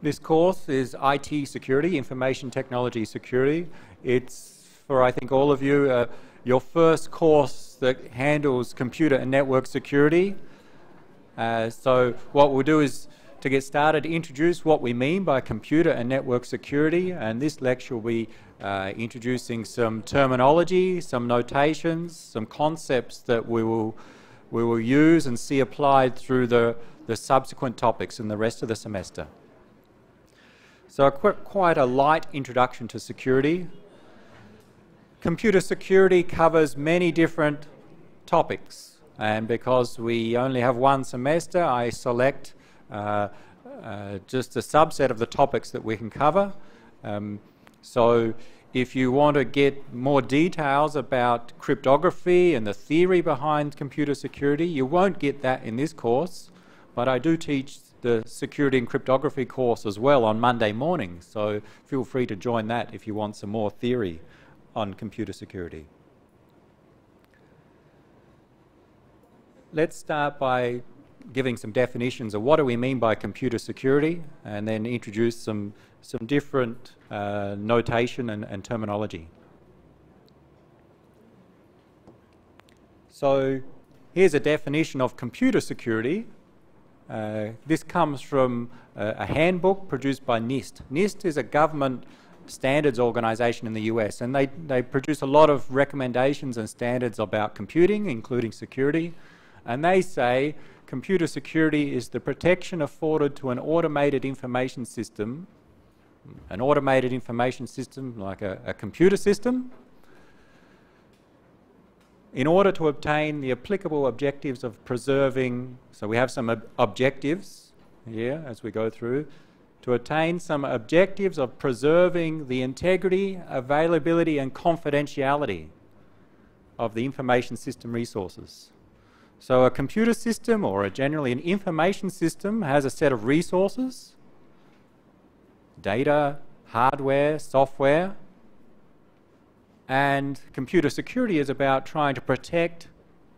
This course is IT security, information technology security. It's for, I think, all of you, uh, your first course that handles computer and network security. Uh, so what we'll do is, to get started, introduce what we mean by computer and network security. And this lecture will be uh, introducing some terminology, some notations, some concepts that we will, we will use and see applied through the, the subsequent topics in the rest of the semester. So quite a light introduction to security. Computer security covers many different topics and because we only have one semester I select uh, uh, just a subset of the topics that we can cover. Um, so if you want to get more details about cryptography and the theory behind computer security, you won't get that in this course, but I do teach the security and cryptography course as well on Monday morning. So feel free to join that if you want some more theory on computer security. Let's start by giving some definitions of what do we mean by computer security and then introduce some, some different uh, notation and, and terminology. So here's a definition of computer security uh, this comes from a, a, handbook produced by NIST. NIST is a government standards organization in the US, and they, they produce a lot of recommendations and standards about computing, including security. And they say computer security is the protection afforded to an automated information system, an automated information system like a, a computer system, in order to obtain the applicable objectives of preserving, so we have some ob objectives here as we go through, to attain some objectives of preserving the integrity, availability and confidentiality of the information system resources. So a computer system or a generally an information system has a set of resources, data, hardware, software, and computer security is about trying to protect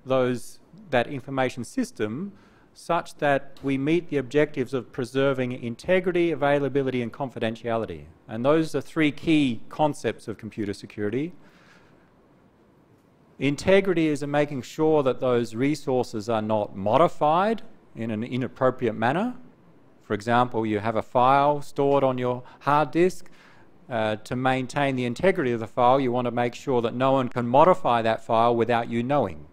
those, that information system such that we meet the objectives of preserving integrity, availability, and confidentiality. And those are three key concepts of computer security. Integrity is in making sure that those resources are not modified in an inappropriate manner. For example, you have a file stored on your hard disk uh, to maintain the integrity of the file, you want to make sure that no one can modify that file without you knowing.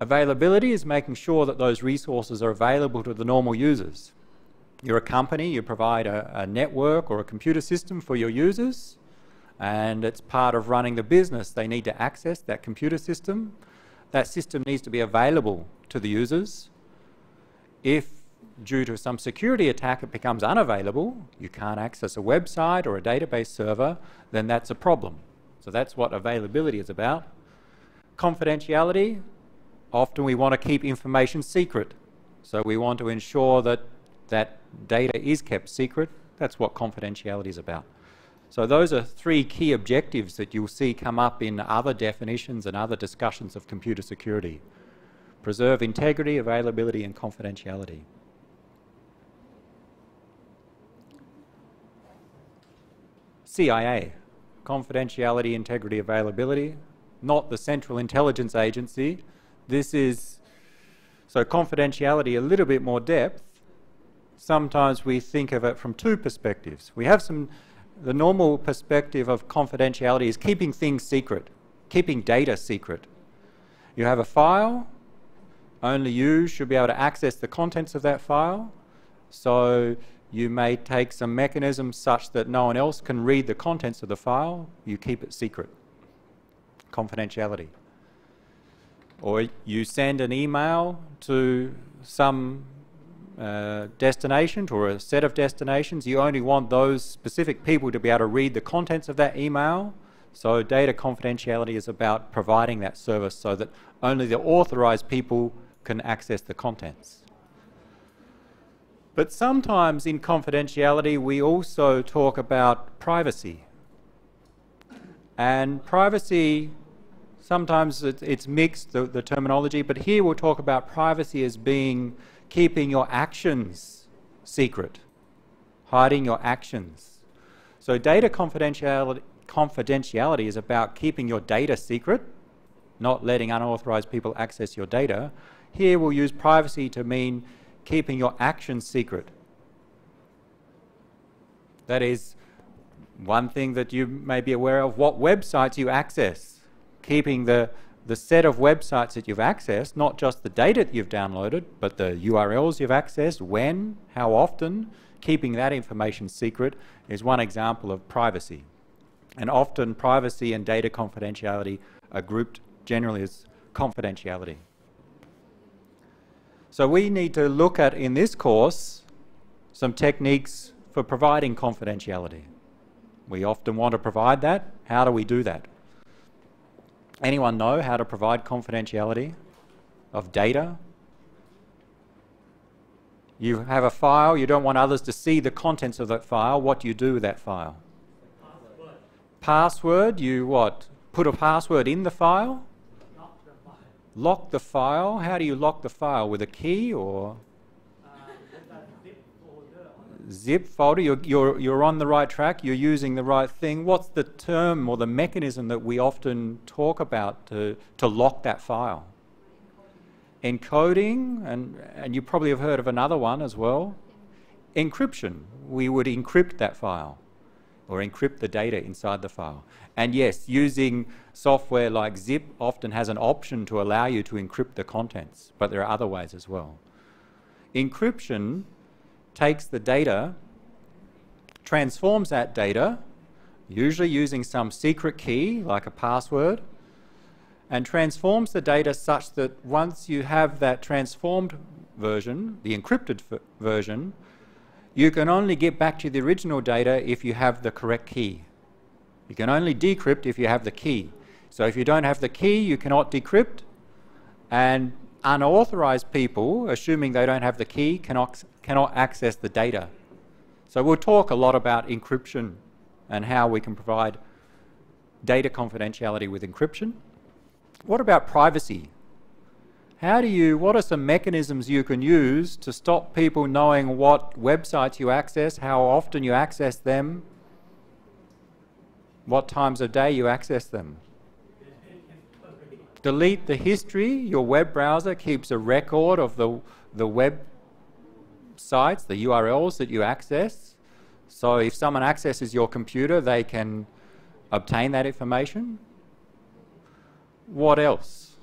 Availability is making sure that those resources are available to the normal users. You're a company, you provide a, a network or a computer system for your users, and it's part of running the business. They need to access that computer system. That system needs to be available to the users. If due to some security attack it becomes unavailable, you can't access a website or a database server, then that's a problem. So that's what availability is about. Confidentiality, often we want to keep information secret. So we want to ensure that that data is kept secret. That's what confidentiality is about. So those are three key objectives that you'll see come up in other definitions and other discussions of computer security. Preserve integrity, availability, and confidentiality. CIA, confidentiality, integrity, availability, not the Central Intelligence Agency. This is, so confidentiality a little bit more depth. Sometimes we think of it from two perspectives. We have some, the normal perspective of confidentiality is keeping things secret, keeping data secret. You have a file, only you should be able to access the contents of that file. So you may take some mechanism such that no one else can read the contents of the file. You keep it secret. Confidentiality. Or you send an email to some uh, destination or a set of destinations. You only want those specific people to be able to read the contents of that email. So data confidentiality is about providing that service so that only the authorized people can access the contents. But sometimes in confidentiality, we also talk about privacy. And privacy, sometimes it's mixed, the, the terminology, but here we'll talk about privacy as being keeping your actions secret, hiding your actions. So data confidentiality, confidentiality is about keeping your data secret, not letting unauthorized people access your data. Here we'll use privacy to mean keeping your actions secret. That is one thing that you may be aware of, what websites you access, keeping the, the set of websites that you've accessed, not just the data that you've downloaded, but the URLs you've accessed, when, how often, keeping that information secret is one example of privacy. And often privacy and data confidentiality are grouped generally as confidentiality. So we need to look at, in this course, some techniques for providing confidentiality. We often want to provide that. How do we do that? Anyone know how to provide confidentiality of data? You have a file, you don't want others to see the contents of that file. What do you do with that file? Password. Password, you what? Put a password in the file? Lock the file. Lock the file. How do you lock the file? With a key or? Uh, zip folder, you're, you're, you're on the right track, you're using the right thing. What's the term or the mechanism that we often talk about to, to lock that file? Encoding, and, and you probably have heard of another one as well. Encryption. We would encrypt that file or encrypt the data inside the file. And yes, using software like Zip often has an option to allow you to encrypt the contents, but there are other ways as well. Encryption takes the data, transforms that data, usually using some secret key like a password, and transforms the data such that once you have that transformed version, the encrypted version, you can only get back to the original data if you have the correct key. You can only decrypt if you have the key. So if you don't have the key, you cannot decrypt, and unauthorized people, assuming they don't have the key, cannot, cannot access the data. So we'll talk a lot about encryption and how we can provide data confidentiality with encryption. What about privacy? How do you, what are some mechanisms you can use to stop people knowing what websites you access, how often you access them, what times of day you access them? delete the history. Your web browser keeps a record of the, the web sites, the URLs that you access. So if someone accesses your computer, they can obtain that information. What else?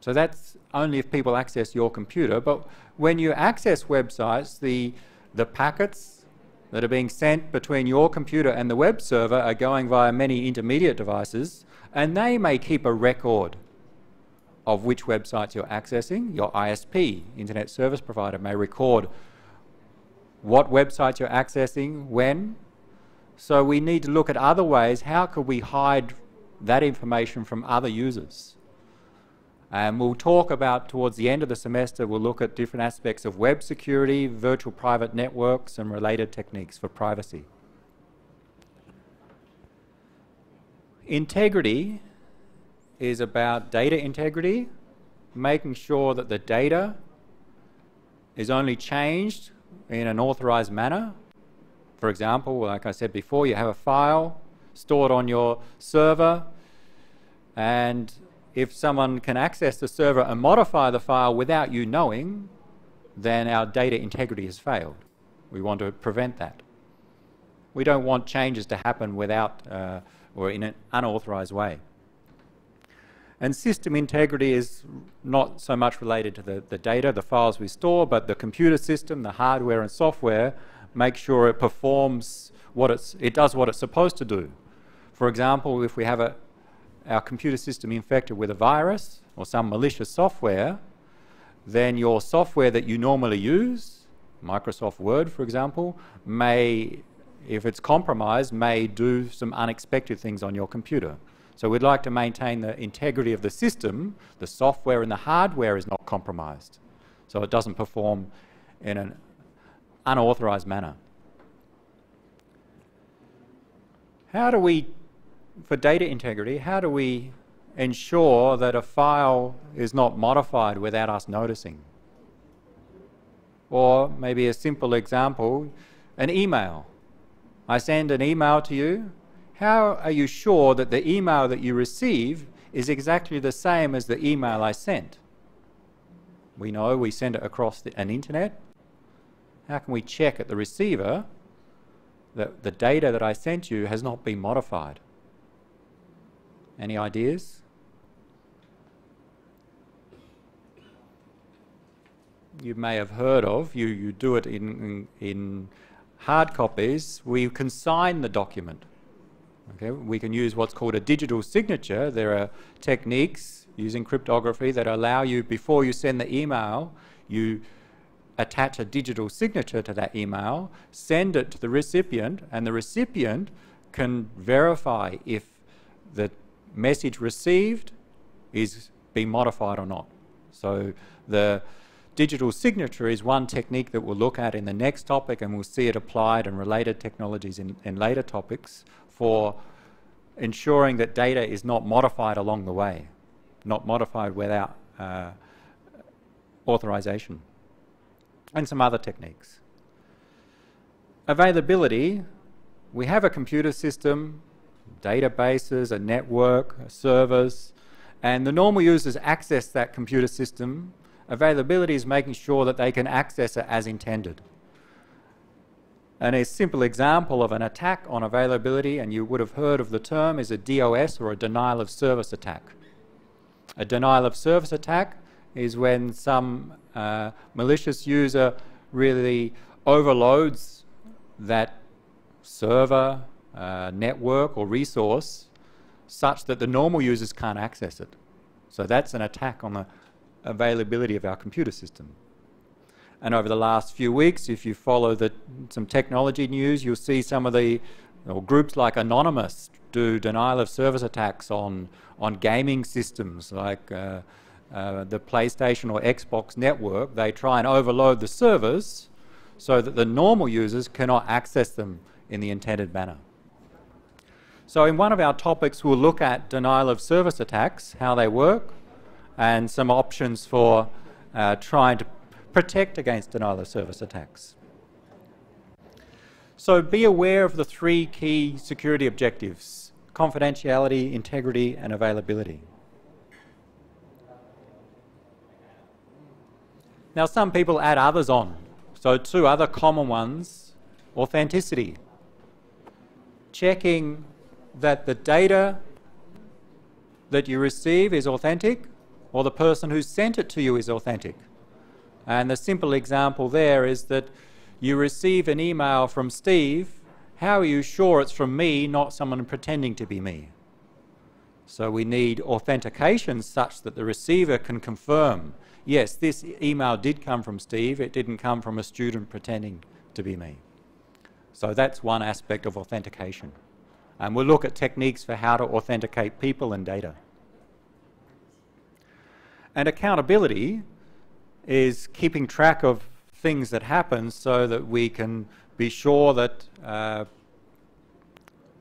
So that's only if people access your computer. But when you access websites, the, the packets that are being sent between your computer and the web server are going via many intermediate devices and they may keep a record of which websites you're accessing. Your ISP, Internet Service Provider, may record what websites you're accessing, when. So we need to look at other ways. How could we hide that information from other users? And we'll talk about, towards the end of the semester, we'll look at different aspects of web security, virtual private networks, and related techniques for privacy. Integrity is about data integrity, making sure that the data is only changed in an authorized manner. For example, like I said before, you have a file stored on your server, and if someone can access the server and modify the file without you knowing, then our data integrity has failed. We want to prevent that. We don't want changes to happen without uh, or in an unauthorized way. And system integrity is not so much related to the, the data, the files we store, but the computer system, the hardware and software, make sure it performs what it's, it does what it's supposed to do. For example, if we have a, our computer system infected with a virus or some malicious software, then your software that you normally use, Microsoft Word, for example, may if it's compromised, may do some unexpected things on your computer. So we'd like to maintain the integrity of the system. The software and the hardware is not compromised. So it doesn't perform in an unauthorized manner. How do we, for data integrity, how do we ensure that a file is not modified without us noticing? Or maybe a simple example, an email. I send an email to you. How are you sure that the email that you receive is exactly the same as the email I sent? We know we send it across the, an internet. How can we check at the receiver that the data that I sent you has not been modified? Any ideas? You may have heard of, you, you do it in, in, in hard copies, we consign the document. Okay, we can use what's called a digital signature. There are techniques using cryptography that allow you, before you send the email, you attach a digital signature to that email, send it to the recipient, and the recipient can verify if the message received is being modified or not. So the digital signature is one technique that we'll look at in the next topic and we'll see it applied in related technologies in, in later topics for ensuring that data is not modified along the way, not modified without uh, authorization, and some other techniques. Availability, we have a computer system, databases, a network, a servers, and the normal users access that computer system. Availability is making sure that they can access it as intended. And a simple example of an attack on availability, and you would have heard of the term, is a DOS or a denial of service attack. A denial of service attack is when some uh, malicious user really overloads that server, uh, network, or resource such that the normal users can't access it. So that's an attack on the availability of our computer system. And over the last few weeks, if you follow the, some technology news, you'll see some of the groups like Anonymous do denial of service attacks on, on gaming systems like uh, uh, the PlayStation or Xbox network. They try and overload the servers so that the normal users cannot access them in the intended manner. So in one of our topics, we'll look at denial of service attacks, how they work, and some options for uh, trying to protect against denial of service attacks. So be aware of the three key security objectives, confidentiality, integrity and availability. Now some people add others on. So two other common ones, authenticity. Checking that the data that you receive is authentic or the person who sent it to you is authentic. And the simple example there is that you receive an email from Steve. How are you sure it's from me, not someone pretending to be me? So we need authentication such that the receiver can confirm, yes, this email did come from Steve, it didn't come from a student pretending to be me. So that's one aspect of authentication. And we'll look at techniques for how to authenticate people and data. And accountability is keeping track of things that happen so that we can be sure that uh,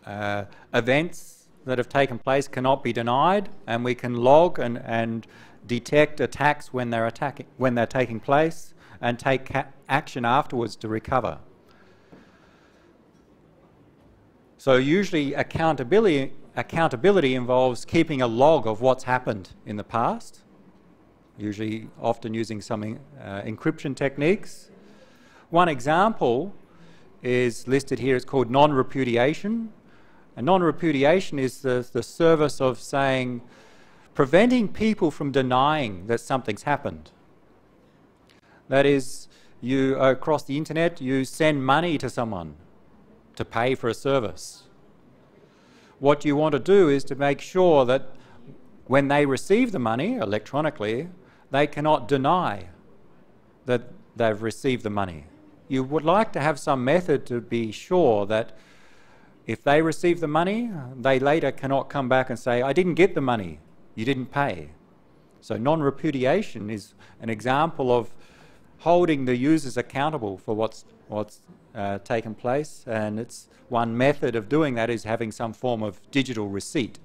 uh, events that have taken place cannot be denied and we can log and, and detect attacks when they're, attacking, when they're taking place and take action afterwards to recover. So usually accountability, accountability involves keeping a log of what's happened in the past usually often using some uh, encryption techniques. One example is listed here, it's called non-repudiation. And non-repudiation is the, the service of saying, preventing people from denying that something's happened. That is, you across the internet, you send money to someone to pay for a service. What you want to do is to make sure that when they receive the money electronically, they cannot deny that they've received the money. You would like to have some method to be sure that if they receive the money, they later cannot come back and say, I didn't get the money, you didn't pay. So non-repudiation is an example of holding the users accountable for what's, what's uh, taken place, and it's one method of doing that is having some form of digital receipt.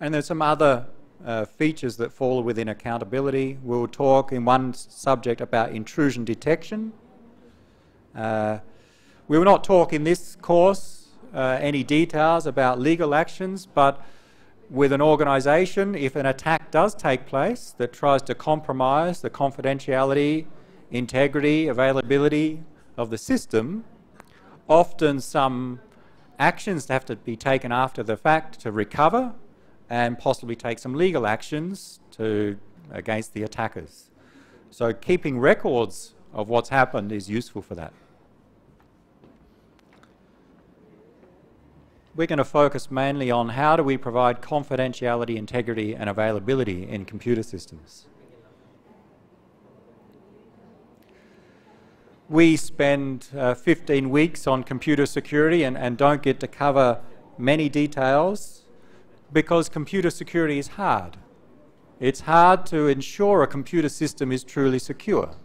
And there's some other uh, features that fall within accountability. We'll talk in one subject about intrusion detection. Uh, we will not talk in this course uh, any details about legal actions, but with an organisation, if an attack does take place that tries to compromise the confidentiality, integrity, availability of the system, often some actions have to be taken after the fact to recover and possibly take some legal actions to, against the attackers. So keeping records of what's happened is useful for that. We're going to focus mainly on how do we provide confidentiality, integrity and availability in computer systems. We spend uh, 15 weeks on computer security and, and don't get to cover many details because computer security is hard. It's hard to ensure a computer system is truly secure.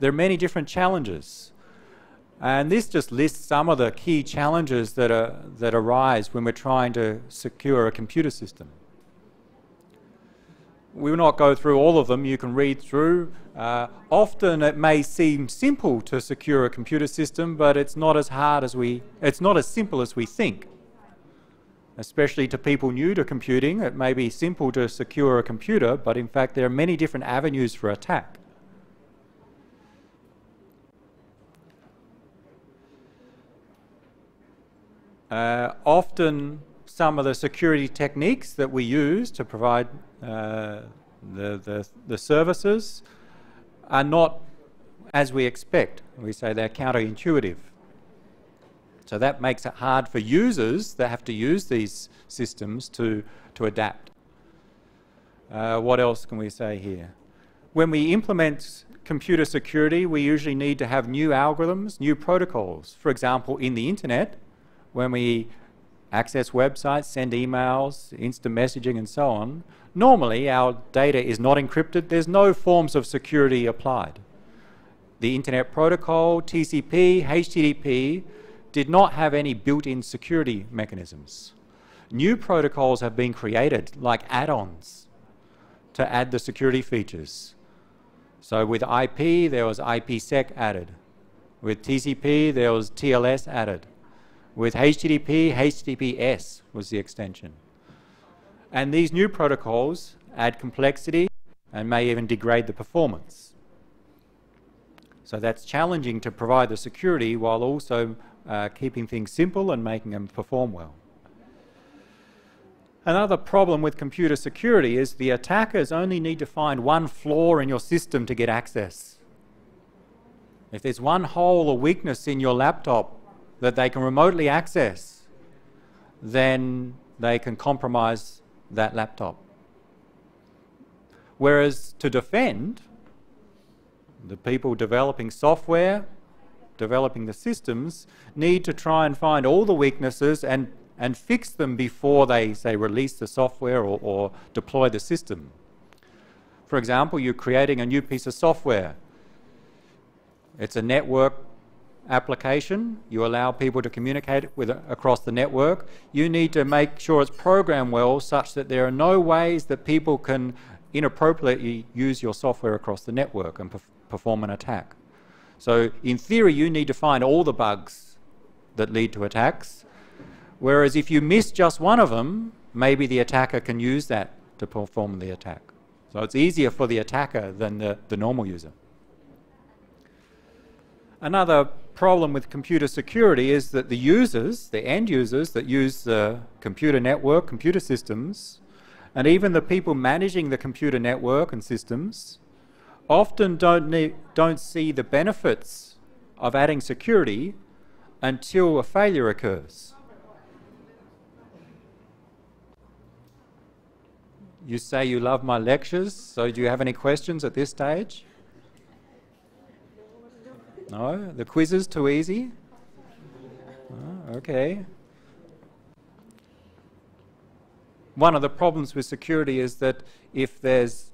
There are many different challenges. And this just lists some of the key challenges that, are, that arise when we're trying to secure a computer system. We will not go through all of them, you can read through. Uh, often it may seem simple to secure a computer system, but it's not as hard as we, it's not as simple as we think especially to people new to computing. It may be simple to secure a computer, but in fact there are many different avenues for attack. Uh, often some of the security techniques that we use to provide uh, the, the, the services are not as we expect. We say they're counterintuitive. So that makes it hard for users that have to use these systems to, to adapt. Uh, what else can we say here? When we implement computer security, we usually need to have new algorithms, new protocols. For example, in the internet, when we access websites, send emails, instant messaging and so on, normally our data is not encrypted. There's no forms of security applied. The Internet Protocol, TCP, HTTP did not have any built-in security mechanisms. New protocols have been created, like add-ons, to add the security features. So with IP, there was IPsec added. With TCP, there was TLS added. With HTTP, HTTPS was the extension. And these new protocols add complexity and may even degrade the performance. So that's challenging to provide the security while also uh, keeping things simple and making them perform well. Another problem with computer security is the attackers only need to find one flaw in your system to get access. If there's one hole or weakness in your laptop that they can remotely access, then they can compromise that laptop. Whereas to defend, the people developing software developing the systems need to try and find all the weaknesses and, and fix them before they, say, release the software or, or deploy the system. For example, you're creating a new piece of software. It's a network application. You allow people to communicate with across the network. You need to make sure it's programmed well such that there are no ways that people can inappropriately use your software across the network and perform an attack. So in theory, you need to find all the bugs that lead to attacks. Whereas if you miss just one of them, maybe the attacker can use that to perform the attack. So it's easier for the attacker than the, the normal user. Another problem with computer security is that the users, the end users that use the computer network, computer systems, and even the people managing the computer network and systems often don't, need, don't see the benefits of adding security until a failure occurs. You say you love my lectures, so do you have any questions at this stage? No? The quiz is too easy? Oh, okay. One of the problems with security is that if there's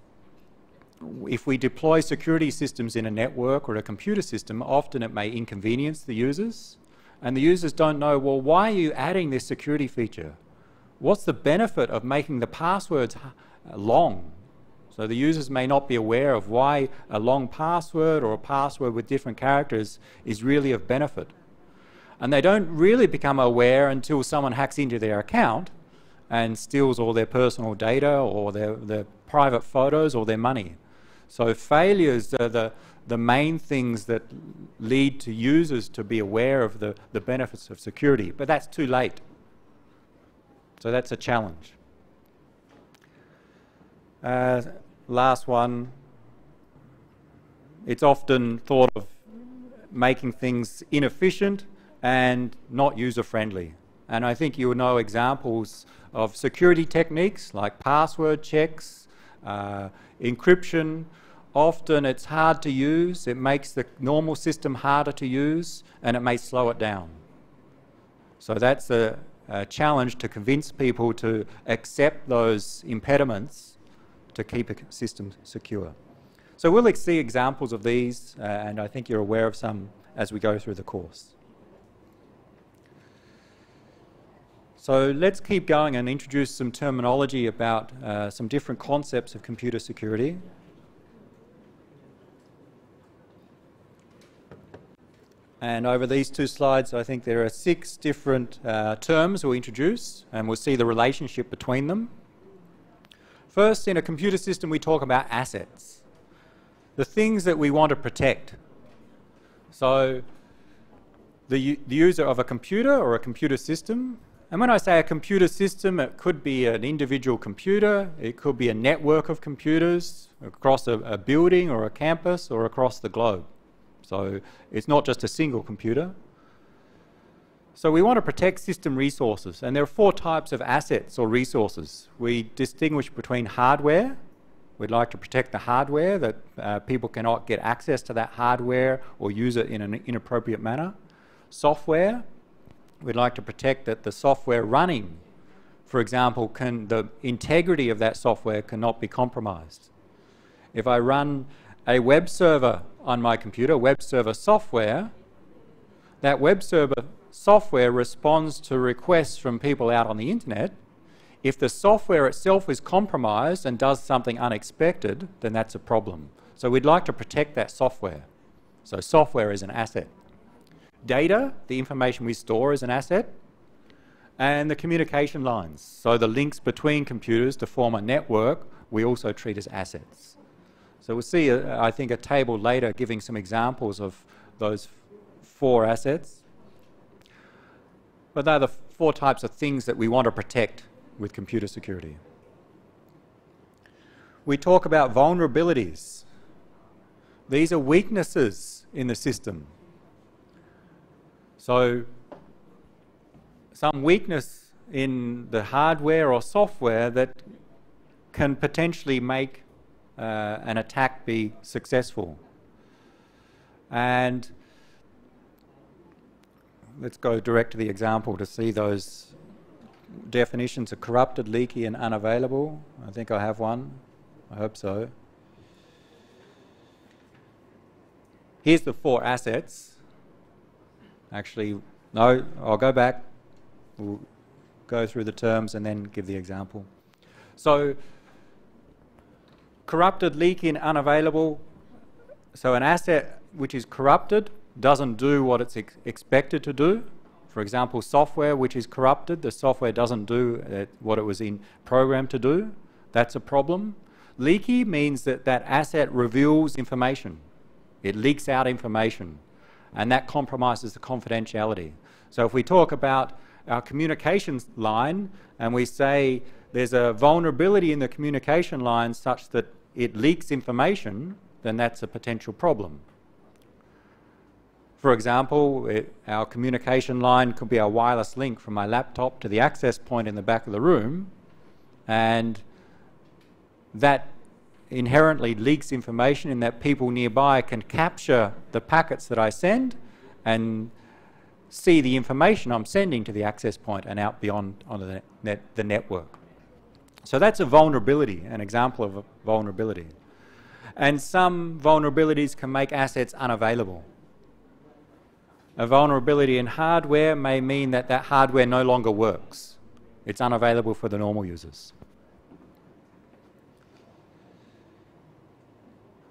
if we deploy security systems in a network or a computer system, often it may inconvenience the users. And the users don't know, well, why are you adding this security feature? what's the benefit of making the passwords uh, long? So the users may not be aware of why a long password or a password with different characters is really of benefit. And they don't really become aware until someone hacks into their account and steals all their personal data or their, their private photos or their money. So failures are the, the main things that lead to users to be aware of the, the benefits of security. But that's too late. So that's a challenge. Uh, last one. It's often thought of making things inefficient and not user-friendly. And I think you'll know examples of security techniques like password checks, uh, encryption. Often it's hard to use, it makes the normal system harder to use, and it may slow it down. So that's a, a challenge to convince people to accept those impediments to keep a system secure. So we'll see examples of these, uh, and I think you're aware of some as we go through the course. So let's keep going and introduce some terminology about uh, some different concepts of computer security. And over these two slides, I think there are six different uh, terms we'll introduce, and we'll see the relationship between them. First, in a computer system, we talk about assets, the things that we want to protect. So, the, the user of a computer or a computer system, and when I say a computer system, it could be an individual computer, it could be a network of computers across a, a building or a campus or across the globe. So, it's not just a single computer. So we want to protect system resources, and there are four types of assets or resources. We distinguish between hardware. We'd like to protect the hardware, that uh, people cannot get access to that hardware or use it in an inappropriate manner. Software, we'd like to protect that the software running, for example, can the integrity of that software cannot be compromised. If I run a web server on my computer, web server software, that web server software responds to requests from people out on the internet, if the software itself is compromised and does something unexpected, then that's a problem. So we'd like to protect that software. So software is an asset. Data, the information we store is an asset. And the communication lines, so the links between computers to form a network, we also treat as assets. So we'll see, uh, I think, a table later giving some examples of those four assets. But they're the four types of things that we want to protect with computer security. We talk about vulnerabilities. These are weaknesses in the system. So some weakness in the hardware or software that can potentially make uh, an attack be successful. And let's go direct to the example to see those definitions of corrupted, leaky, and unavailable. I think I have one. I hope so. Here's the four assets. Actually, no, I'll go back. We'll go through the terms and then give the example. So, corrupted, leaky, and unavailable. So, an asset which is corrupted doesn't do what it's ex expected to do. For example, software which is corrupted, the software doesn't do uh, what it was in programmed to do. That's a problem. Leaky means that that asset reveals information. It leaks out information, and that compromises the confidentiality. So if we talk about our communications line and we say there's a vulnerability in the communication line such that it leaks information, then that's a potential problem. For example, it, our communication line could be a wireless link from my laptop to the access point in the back of the room, and that inherently leaks information in that people nearby can capture the packets that I send and see the information I'm sending to the access point and out beyond on the, net, the network. So that's a vulnerability, an example of a vulnerability. And some vulnerabilities can make assets unavailable. A vulnerability in hardware may mean that that hardware no longer works. It's unavailable for the normal users.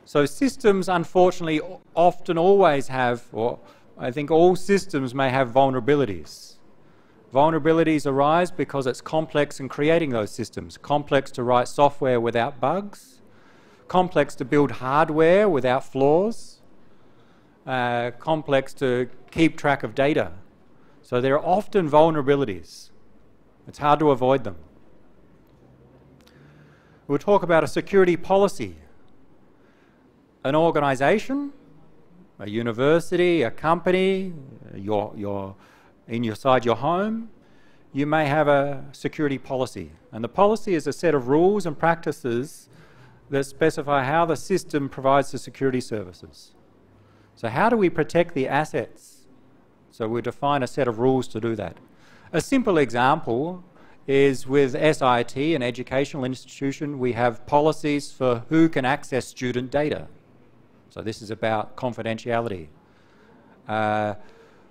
So systems, unfortunately, often always have, or I think all systems may have vulnerabilities. Vulnerabilities arise because it's complex in creating those systems. Complex to write software without bugs, complex to build hardware without flaws, uh, complex to keep track of data. So there are often vulnerabilities. It's hard to avoid them. We'll talk about a security policy. An organization, a university, a company, your, your in your side your home, you may have a security policy. And the policy is a set of rules and practices that specify how the system provides the security services. So how do we protect the assets? So we define a set of rules to do that. A simple example is with SIT, an educational institution, we have policies for who can access student data. So this is about confidentiality. Uh,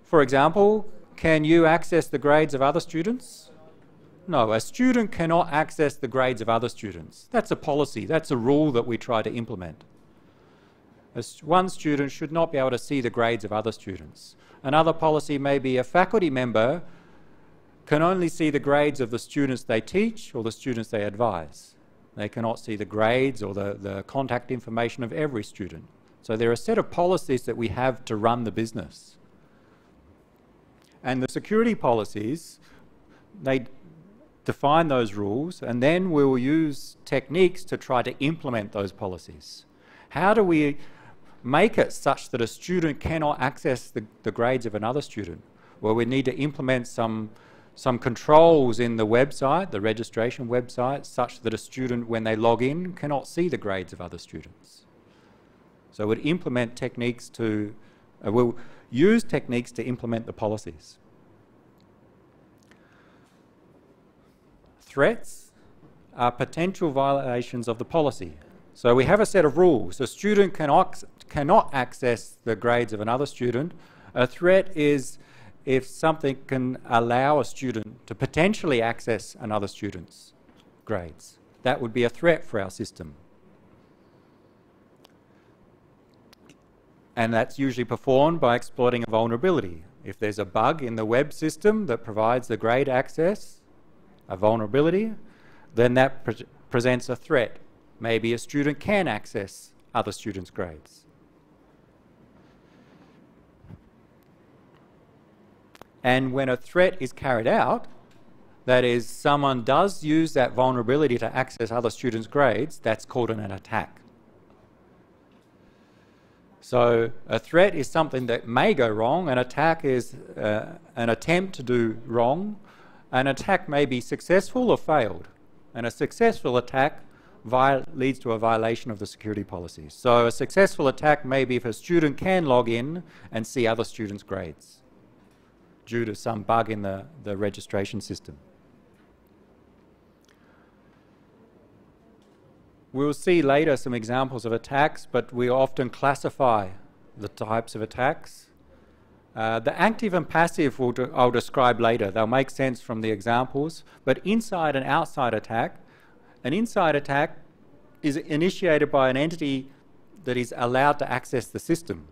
for example, can you access the grades of other students? No, a student cannot access the grades of other students. That's a policy, that's a rule that we try to implement. One student should not be able to see the grades of other students. Another policy may be a faculty member can only see the grades of the students they teach or the students they advise. They cannot see the grades or the, the contact information of every student. So there are a set of policies that we have to run the business. And the security policies, they define those rules, and then we will use techniques to try to implement those policies. How do we make it such that a student cannot access the, the grades of another student? Well, we need to implement some, some controls in the website, the registration website, such that a student, when they log in, cannot see the grades of other students. So we'd implement techniques to, uh, we'll, use techniques to implement the policies. Threats are potential violations of the policy. So we have a set of rules. A student cannot, cannot access the grades of another student. A threat is if something can allow a student to potentially access another student's grades. That would be a threat for our system. And that's usually performed by exploiting a vulnerability. If there's a bug in the web system that provides the grade access, a vulnerability, then that pre presents a threat. Maybe a student can access other students' grades. And when a threat is carried out, that is, someone does use that vulnerability to access other students' grades, that's called an attack. So a threat is something that may go wrong. An attack is uh, an attempt to do wrong. An attack may be successful or failed. And a successful attack leads to a violation of the security policies. So a successful attack may be if a student can log in and see other students' grades due to some bug in the, the registration system. We'll see later some examples of attacks, but we often classify the types of attacks. Uh, the active and passive will I'll describe later. They'll make sense from the examples. But inside and outside attack, an inside attack is initiated by an entity that is allowed to access the system.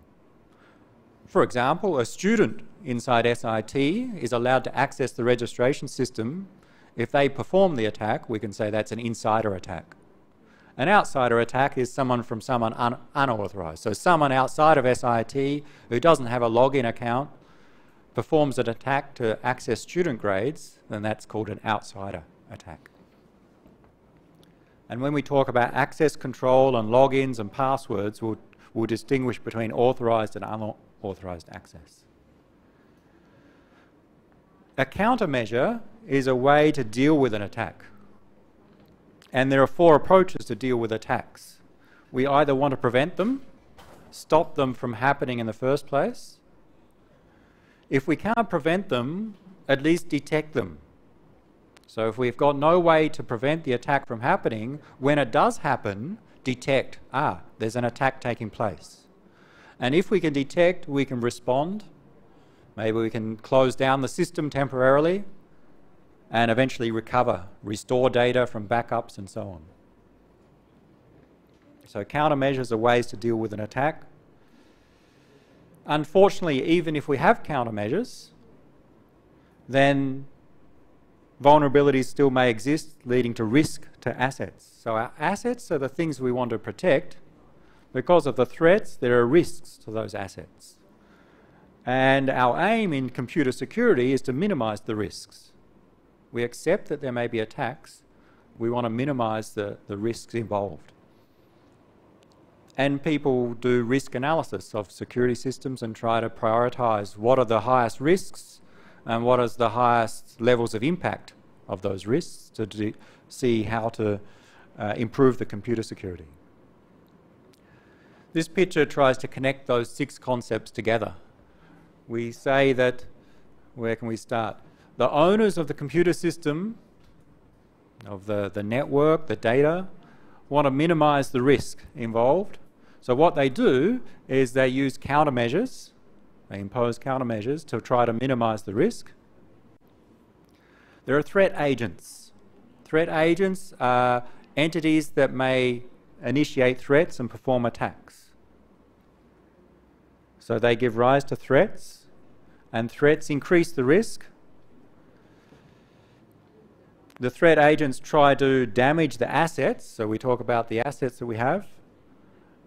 For example, a student inside SIT is allowed to access the registration system. If they perform the attack, we can say that's an insider attack. An outsider attack is someone from someone un unauthorized. So someone outside of SIT who doesn't have a login account performs an attack to access student grades, then that's called an outsider attack. And when we talk about access control and logins and passwords, we'll, we'll distinguish between authorized and unauthorized access. A countermeasure is a way to deal with an attack. And there are four approaches to deal with attacks. We either want to prevent them, stop them from happening in the first place. If we can't prevent them, at least detect them. So if we've got no way to prevent the attack from happening, when it does happen, detect, ah, there's an attack taking place. And if we can detect, we can respond. Maybe we can close down the system temporarily and eventually recover, restore data from backups and so on. So countermeasures are ways to deal with an attack. Unfortunately, even if we have countermeasures, then vulnerabilities still may exist, leading to risk to assets. So our assets are the things we want to protect. Because of the threats, there are risks to those assets. And our aim in computer security is to minimize the risks. We accept that there may be attacks. We want to minimize the, the risks involved. And people do risk analysis of security systems and try to prioritize what are the highest risks and what is the highest levels of impact of those risks to see how to uh, improve the computer security. This picture tries to connect those six concepts together. We say that, where can we start? The owners of the computer system, of the, the network, the data, want to minimize the risk involved. So what they do is they use countermeasures, they impose countermeasures to try to minimize the risk. There are threat agents. Threat agents are entities that may initiate threats and perform attacks. So they give rise to threats, and threats increase the risk, the threat agents try to damage the assets, so we talk about the assets that we have,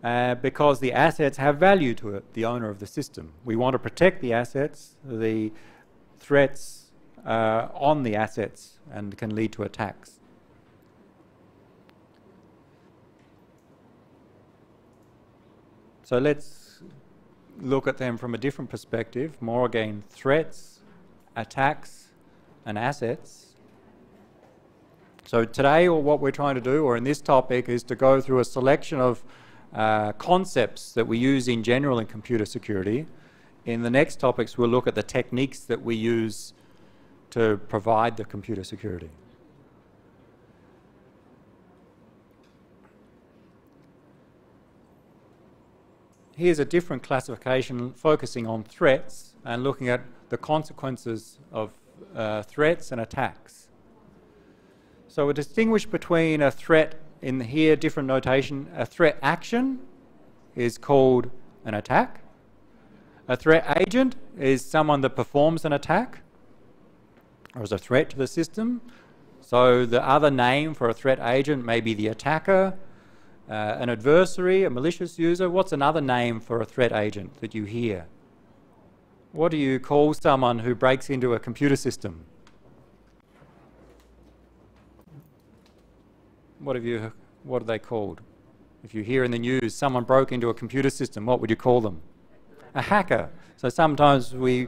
uh, because the assets have value to it, the owner of the system. We want to protect the assets, the threats uh, on the assets, and can lead to attacks. So let's look at them from a different perspective, more again, threats, attacks, and assets. So today, or what we're trying to do, or in this topic, is to go through a selection of uh, concepts that we use in general in computer security. In the next topics, we'll look at the techniques that we use to provide the computer security. Here's a different classification focusing on threats and looking at the consequences of uh, threats and attacks. So we distinguish between a threat in here, different notation. A threat action is called an attack. A threat agent is someone that performs an attack or is a threat to the system. So the other name for a threat agent may be the attacker, uh, an adversary, a malicious user. What's another name for a threat agent that you hear? What do you call someone who breaks into a computer system? what have you, what are they called? If you hear in the news someone broke into a computer system, what would you call them? A hacker. So sometimes we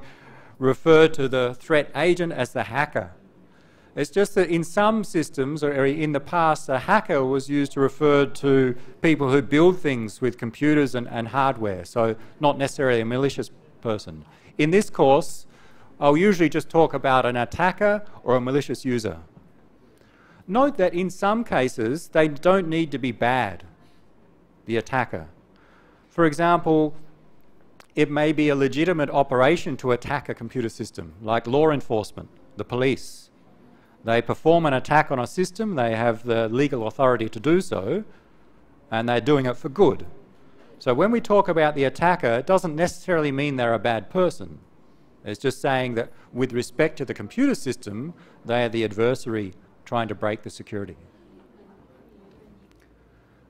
refer to the threat agent as the hacker. It's just that in some systems, or in the past, a hacker was used to refer to people who build things with computers and, and hardware, so not necessarily a malicious person. In this course, I'll usually just talk about an attacker or a malicious user. Note that in some cases, they don't need to be bad, the attacker. For example, it may be a legitimate operation to attack a computer system, like law enforcement, the police. They perform an attack on a system, they have the legal authority to do so, and they're doing it for good. So when we talk about the attacker, it doesn't necessarily mean they're a bad person. It's just saying that with respect to the computer system, they are the adversary trying to break the security.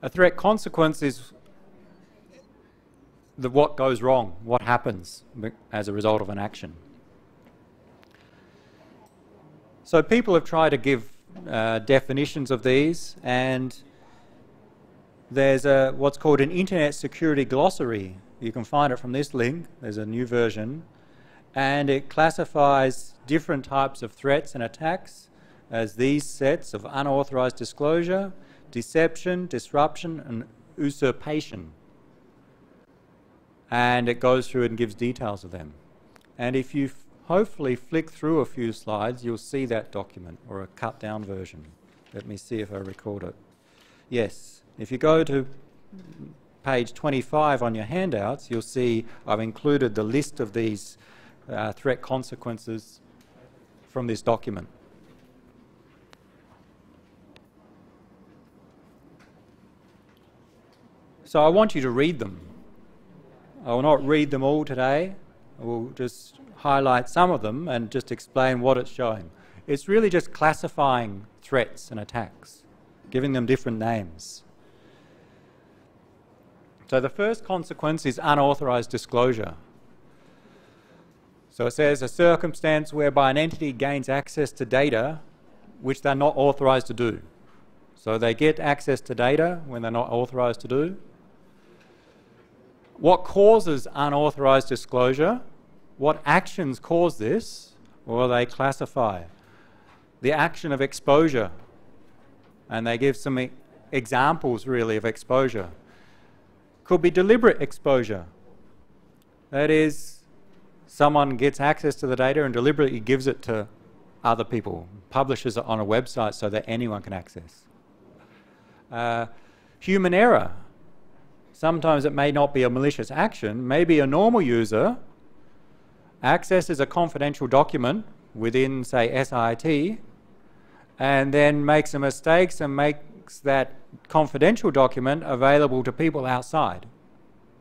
A threat consequence is the what goes wrong, what happens as a result of an action. So people have tried to give uh, definitions of these, and there's a what's called an Internet Security Glossary. You can find it from this link. There's a new version, and it classifies different types of threats and attacks as these sets of unauthorized disclosure, deception, disruption, and usurpation. And it goes through and gives details of them. And if you hopefully flick through a few slides, you'll see that document or a cut down version. Let me see if I record it. Yes, if you go to page 25 on your handouts, you'll see I've included the list of these uh, threat consequences from this document. So I want you to read them. I will not read them all today. I will just highlight some of them and just explain what it's showing. It's really just classifying threats and attacks, giving them different names. So the first consequence is unauthorized disclosure. So it says a circumstance whereby an entity gains access to data which they're not authorized to do. So they get access to data when they're not authorized to do. What causes unauthorized disclosure? What actions cause this? Well, they classify the action of exposure and they give some examples really of exposure. Could be deliberate exposure. That is, someone gets access to the data and deliberately gives it to other people, publishes it on a website so that anyone can access. Uh, human error. Sometimes it may not be a malicious action. Maybe a normal user accesses a confidential document within, say, SIT, and then makes a mistake and makes that confidential document available to people outside.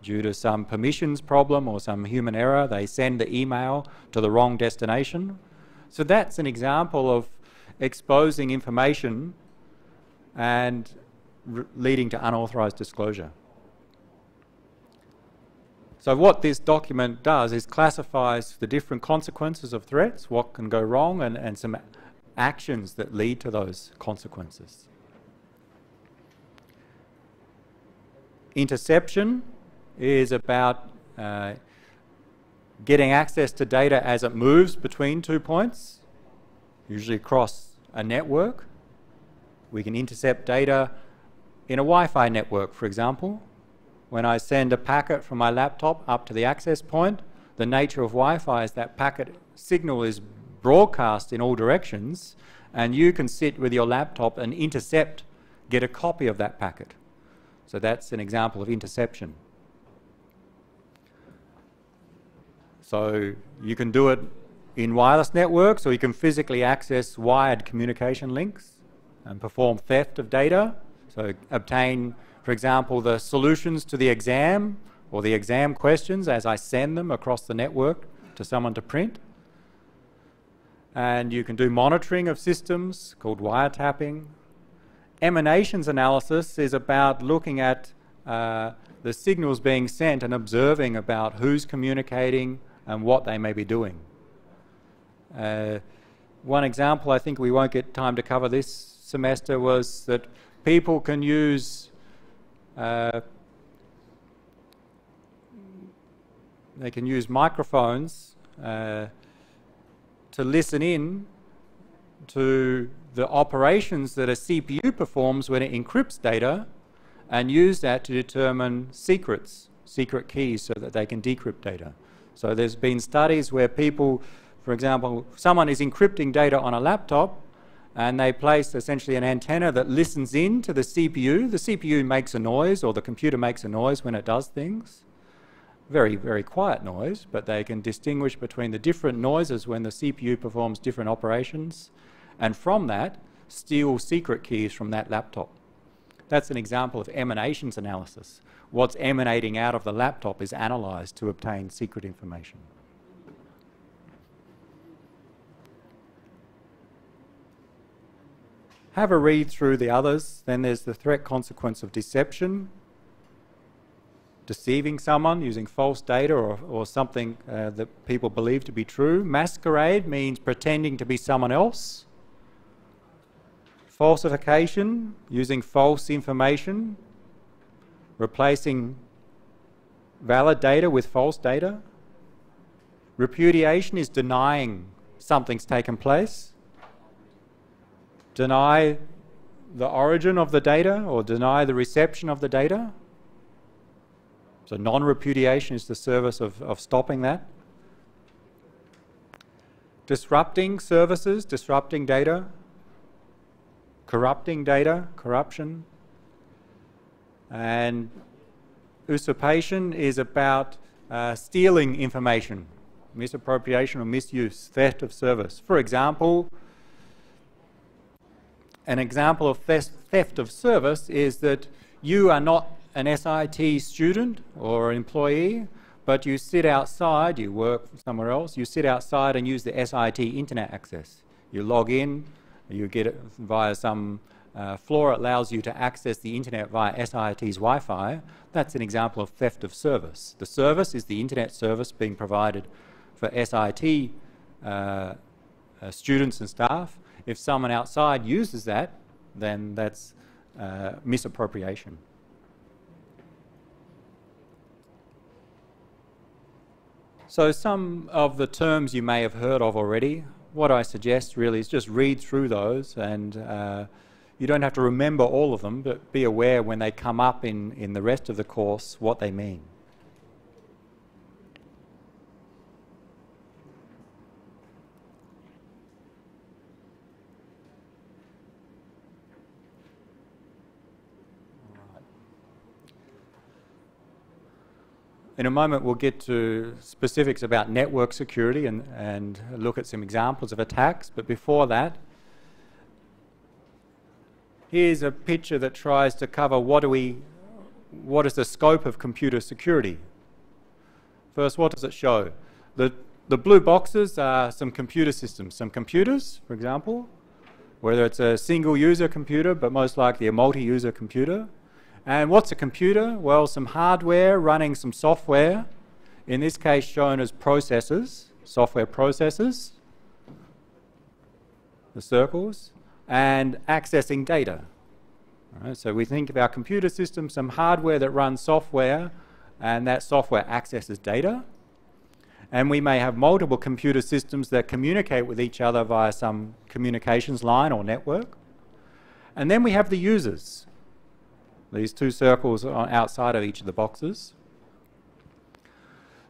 Due to some permissions problem or some human error, they send the email to the wrong destination. So that's an example of exposing information and leading to unauthorized disclosure. So what this document does is classifies the different consequences of threats, what can go wrong, and, and some actions that lead to those consequences. Interception is about uh, getting access to data as it moves between two points, usually across a network. We can intercept data in a Wi-Fi network, for example. When I send a packet from my laptop up to the access point, the nature of Wi-Fi is that packet signal is broadcast in all directions, and you can sit with your laptop and intercept, get a copy of that packet. So that's an example of interception. So you can do it in wireless networks, or you can physically access wired communication links and perform theft of data. So obtain, for example, the solutions to the exam or the exam questions as I send them across the network to someone to print. And you can do monitoring of systems called wiretapping. Emanations analysis is about looking at uh, the signals being sent and observing about who's communicating and what they may be doing. Uh, one example I think we won't get time to cover this semester was that people can use they can use microphones uh, to listen in to the operations that a CPU performs when it encrypts data and use that to determine secrets, secret keys, so that they can decrypt data. So there's been studies where people, for example, someone is encrypting data on a laptop and they place essentially an antenna that listens in to the CPU. The CPU makes a noise or the computer makes a noise when it does things very, very quiet noise, but they can distinguish between the different noises when the CPU performs different operations, and from that, steal secret keys from that laptop. That's an example of emanations analysis. What's emanating out of the laptop is analysed to obtain secret information. Have a read through the others. Then there's the threat consequence of deception, deceiving someone using false data or, or something uh, that people believe to be true. Masquerade means pretending to be someone else. Falsification, using false information, replacing valid data with false data. Repudiation is denying something's taken place. Deny the origin of the data or deny the reception of the data. So non-repudiation is the service of, of stopping that. Disrupting services, disrupting data, corrupting data, corruption. And usurpation is about uh, stealing information, misappropriation or misuse, theft of service. For example, an example of theft of service is that you are not an SIT student or employee, but you sit outside, you work somewhere else, you sit outside and use the SIT internet access. You log in, you get it via some uh, floor, allows you to access the internet via SIT's Wi Fi. That's an example of theft of service. The service is the internet service being provided for SIT uh, uh, students and staff. If someone outside uses that, then that's uh, misappropriation. So some of the terms you may have heard of already. What I suggest really is just read through those and uh, you don't have to remember all of them, but be aware when they come up in, in the rest of the course what they mean. In a moment, we'll get to specifics about network security and, and look at some examples of attacks. But before that, here's a picture that tries to cover what do we, what is the scope of computer security. First, what does it show? The, the blue boxes are some computer systems, some computers, for example, whether it's a single user computer, but most likely a multi-user computer. And what's a computer? Well, some hardware running some software, in this case shown as processors, software processors, the circles, and accessing data. So we think of our computer system, some hardware that runs software, and that software accesses data. And we may have multiple computer systems that communicate with each other via some communications line or network. And then we have the users. These two circles are outside of each of the boxes.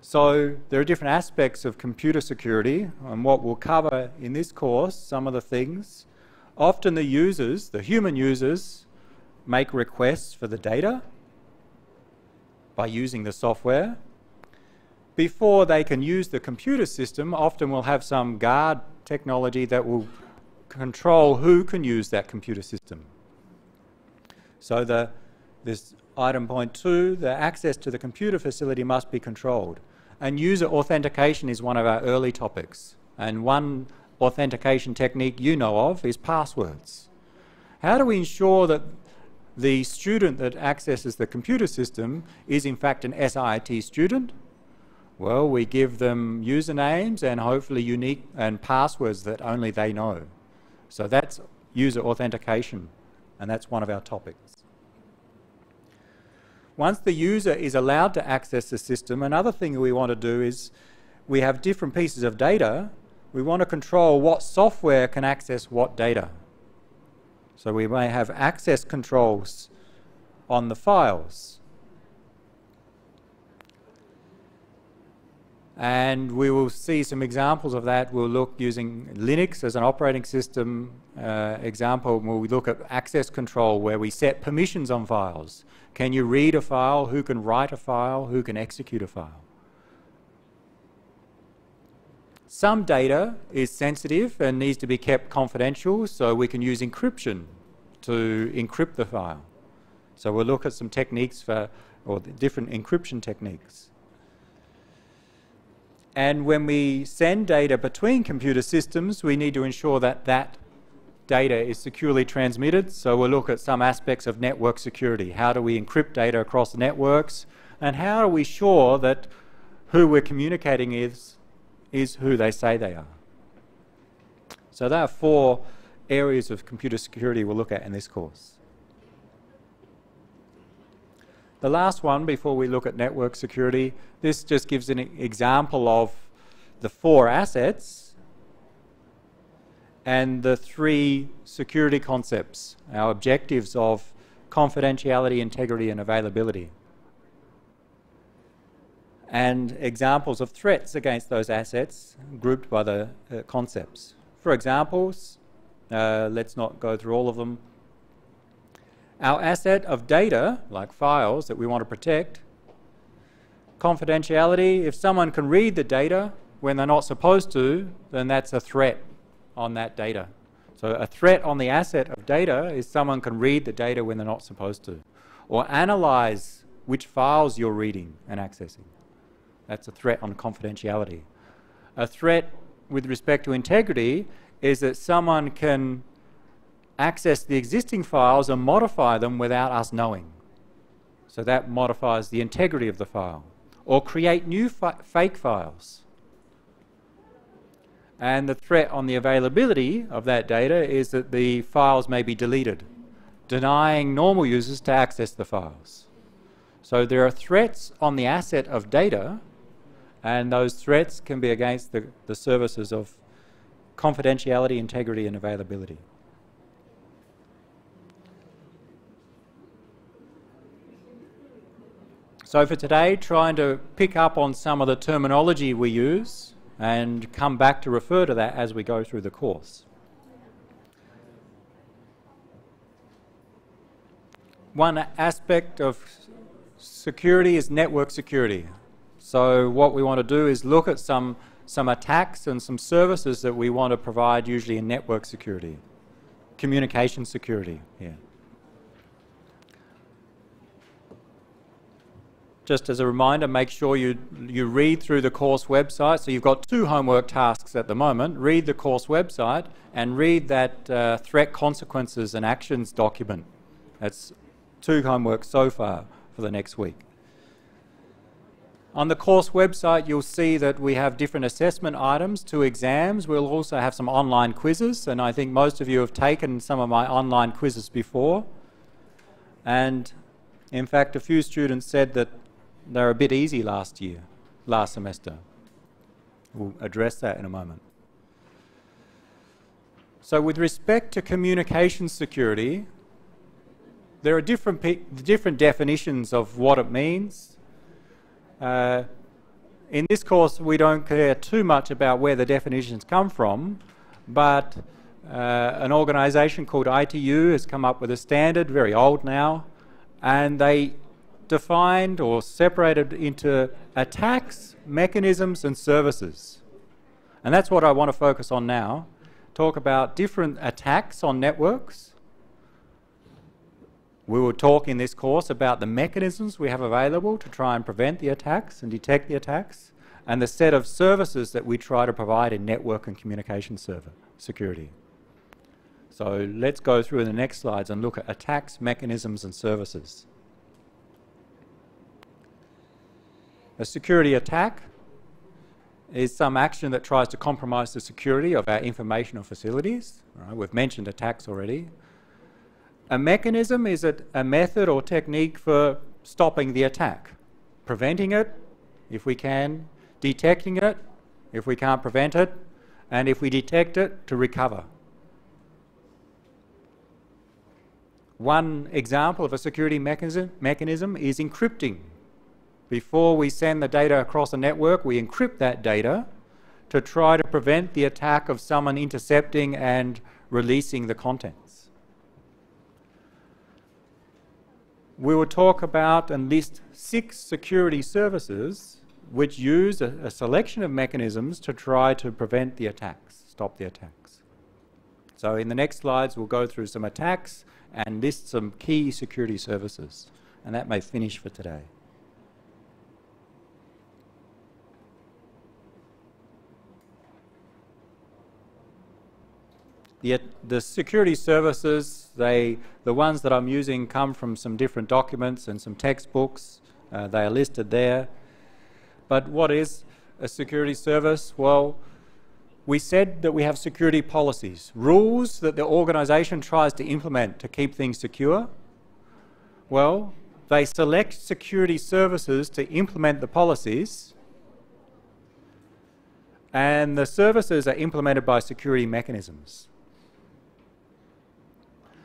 So there are different aspects of computer security and what we'll cover in this course, some of the things. Often the users, the human users, make requests for the data by using the software. Before they can use the computer system, often we'll have some guard technology that will control who can use that computer system. So the this item point two, the access to the computer facility must be controlled. And user authentication is one of our early topics. And one authentication technique you know of is passwords. How do we ensure that the student that accesses the computer system is in fact an SIT student? Well, we give them usernames and hopefully unique and passwords that only they know. So that's user authentication, and that's one of our topics. Once the user is allowed to access the system, another thing we want to do is we have different pieces of data. We want to control what software can access what data. So we may have access controls on the files. And we will see some examples of that. We'll look using Linux as an operating system uh, example. We'll look at access control where we set permissions on files. Can you read a file? Who can write a file? Who can execute a file? Some data is sensitive and needs to be kept confidential, so we can use encryption to encrypt the file. So we'll look at some techniques for, or different encryption techniques. And when we send data between computer systems, we need to ensure that that data is securely transmitted. So we'll look at some aspects of network security. How do we encrypt data across networks? And how are we sure that who we're communicating is, is who they say they are? So there are four areas of computer security we'll look at in this course. The last one, before we look at network security, this just gives an example of the four assets and the three security concepts, our objectives of confidentiality, integrity, and availability. And examples of threats against those assets grouped by the uh, concepts. For examples, uh, let's not go through all of them. Our asset of data, like files that we want to protect, confidentiality, if someone can read the data when they're not supposed to, then that's a threat on that data. So a threat on the asset of data is someone can read the data when they're not supposed to. or analyze which files you're reading and accessing. That's a threat on confidentiality. A threat with respect to integrity is that someone can access the existing files and modify them without us knowing. So that modifies the integrity of the file. Or create new fi fake files. And the threat on the availability of that data is that the files may be deleted, denying normal users to access the files. So there are threats on the asset of data, and those threats can be against the, the services of confidentiality, integrity, and availability. So for today, trying to pick up on some of the terminology we use and come back to refer to that as we go through the course. One aspect of security is network security. So what we want to do is look at some, some attacks and some services that we want to provide usually in network security, communication security. Yeah. Just as a reminder, make sure you, you read through the course website. So you've got two homework tasks at the moment. Read the course website and read that uh, threat consequences and actions document. That's two homework so far for the next week. On the course website, you'll see that we have different assessment items, two exams. We'll also have some online quizzes, and I think most of you have taken some of my online quizzes before. And in fact, a few students said that they were a bit easy last year, last semester. We'll address that in a moment. So with respect to communication security, there are different, different definitions of what it means. Uh, in this course, we don't care too much about where the definitions come from, but uh, an organisation called ITU has come up with a standard, very old now, and they defined or separated into attacks, mechanisms, and services. And that's what I want to focus on now. Talk about different attacks on networks. We will talk in this course about the mechanisms we have available to try and prevent the attacks and detect the attacks, and the set of services that we try to provide in network and communication server security. So let's go through in the next slides and look at attacks, mechanisms, and services. A security attack is some action that tries to compromise the security of our information or facilities. Right? We've mentioned attacks already. A mechanism is a, a method or technique for stopping the attack, preventing it if we can, detecting it if we can't prevent it, and if we detect it, to recover. One example of a security mechanism, mechanism is encrypting before we send the data across a network, we encrypt that data to try to prevent the attack of someone intercepting and releasing the contents. We will talk about and list six security services which use a, a selection of mechanisms to try to prevent the attacks, stop the attacks. So in the next slides, we'll go through some attacks and list some key security services. And that may finish for today. The, the security services, they, the ones that I'm using come from some different documents and some textbooks. Uh, they are listed there. But what is a security service? Well, we said that we have security policies, rules that the organisation tries to implement to keep things secure. Well, they select security services to implement the policies, and the services are implemented by security mechanisms.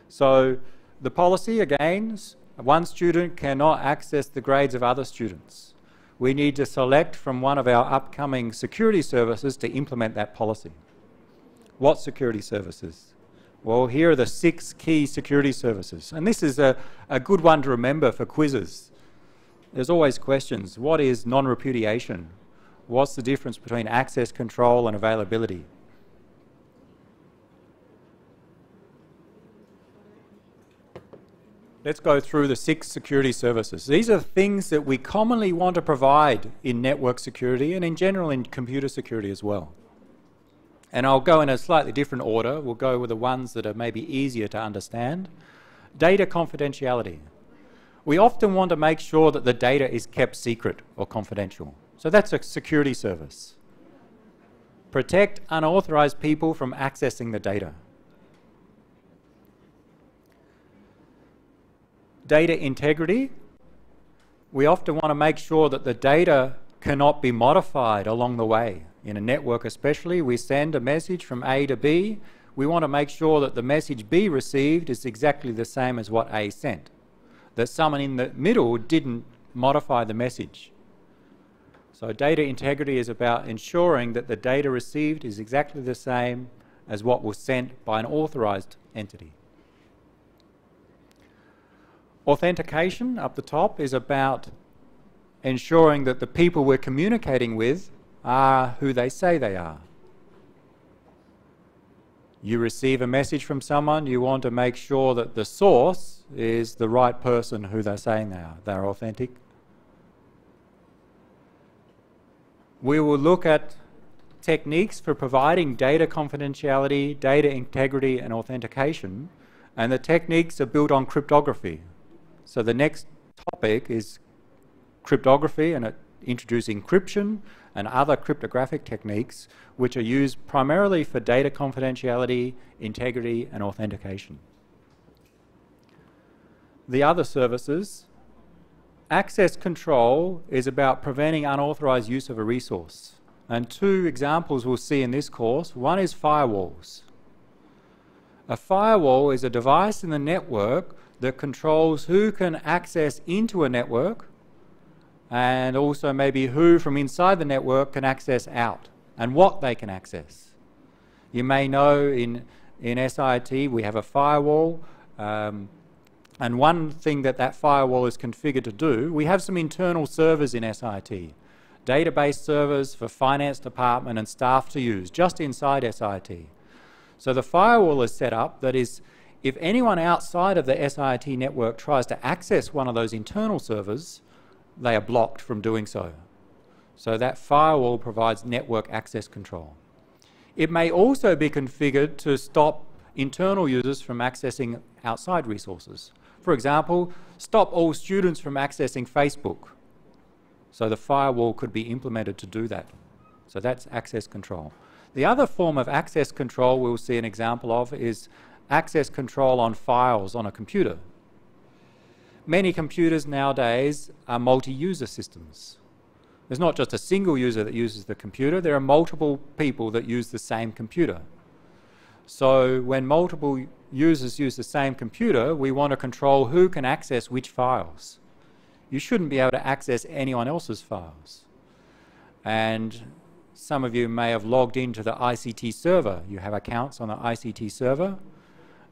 So the policy, again, one student cannot access the grades of other students. We need to select from one of our upcoming security services to implement that policy. What security services? Well, here are the six key security services. And this is a, a good one to remember for quizzes. There's always questions. What is non-repudiation? What's the difference between access control and availability? Let's go through the six security services. These are things that we commonly want to provide in network security and in general in computer security as well. And I'll go in a slightly different order. We'll go with the ones that are maybe easier to understand. Data confidentiality. We often want to make sure that the data is kept secret or confidential. So that's a security service. Protect unauthorized people from accessing the data. Data integrity. We often want to make sure that the data cannot be modified along the way. In a network especially, we send a message from A to B. We want to make sure that the message B received is exactly the same as what A sent. That someone in the middle didn't modify the message. So data integrity is about ensuring that the data received is exactly the same as what was sent by an authorized entity. Authentication up the top is about ensuring that the people we're communicating with are who they say they are. You receive a message from someone, you want to make sure that the source is the right person who they're saying they are. They're authentic. We will look at techniques for providing data confidentiality, data integrity, and authentication. And the techniques are built on cryptography. So the next topic is cryptography and it introduce encryption and other cryptographic techniques which are used primarily for data confidentiality, integrity, and authentication. The other services, access control is about preventing unauthorized use of a resource. And two examples we'll see in this course. One is firewalls. A firewall is a device in the network that controls who can access into a network and also maybe who from inside the network can access out and what they can access. You may know in, in SIT we have a firewall um, and one thing that that firewall is configured to do, we have some internal servers in SIT, database servers for finance department and staff to use just inside SIT. So the firewall is set up that is if anyone outside of the SIT network tries to access one of those internal servers, they are blocked from doing so. So that firewall provides network access control. It may also be configured to stop internal users from accessing outside resources. For example, stop all students from accessing Facebook. So the firewall could be implemented to do that. So that's access control. The other form of access control we'll see an example of is access control on files on a computer many computers nowadays are multi-user systems. There's not just a single user that uses the computer, there are multiple people that use the same computer. So when multiple users use the same computer, we want to control who can access which files. You shouldn't be able to access anyone else's files. And some of you may have logged into the ICT server. You have accounts on the ICT server.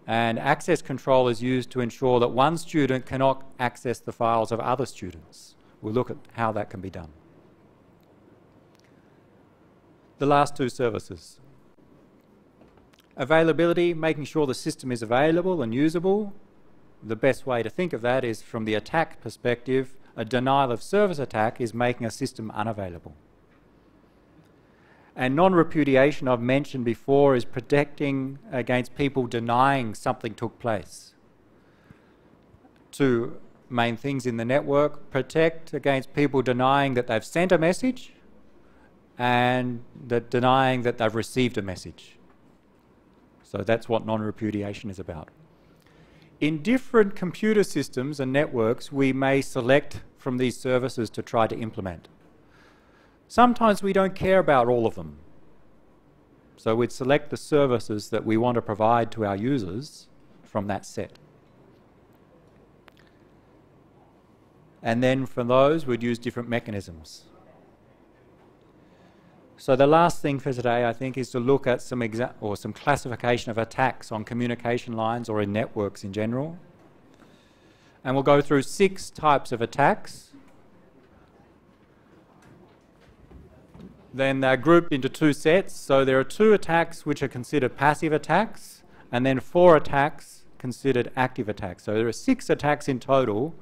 And access control is used to ensure that one student cannot access the files of other students. We'll look at how that can be done. The last two services. Availability, making sure the system is available and usable. The best way to think of that is from the attack perspective, a denial of service attack is making a system unavailable. And non-repudiation, I've mentioned before, is protecting against people denying something took place. Two main things in the network, protect against people denying that they've sent a message and that denying that they've received a message. So that's what non-repudiation is about. In different computer systems and networks, we may select from these services to try to implement. Sometimes we don't care about all of them. So we'd select the services that we want to provide to our users from that set. And then for those, we'd use different mechanisms. So the last thing for today, I think, is to look at some or some classification of attacks on communication lines or in networks in general. And we'll go through six types of attacks then they're grouped into two sets. So there are two attacks which are considered passive attacks, and then four attacks considered active attacks. So there are six attacks in total.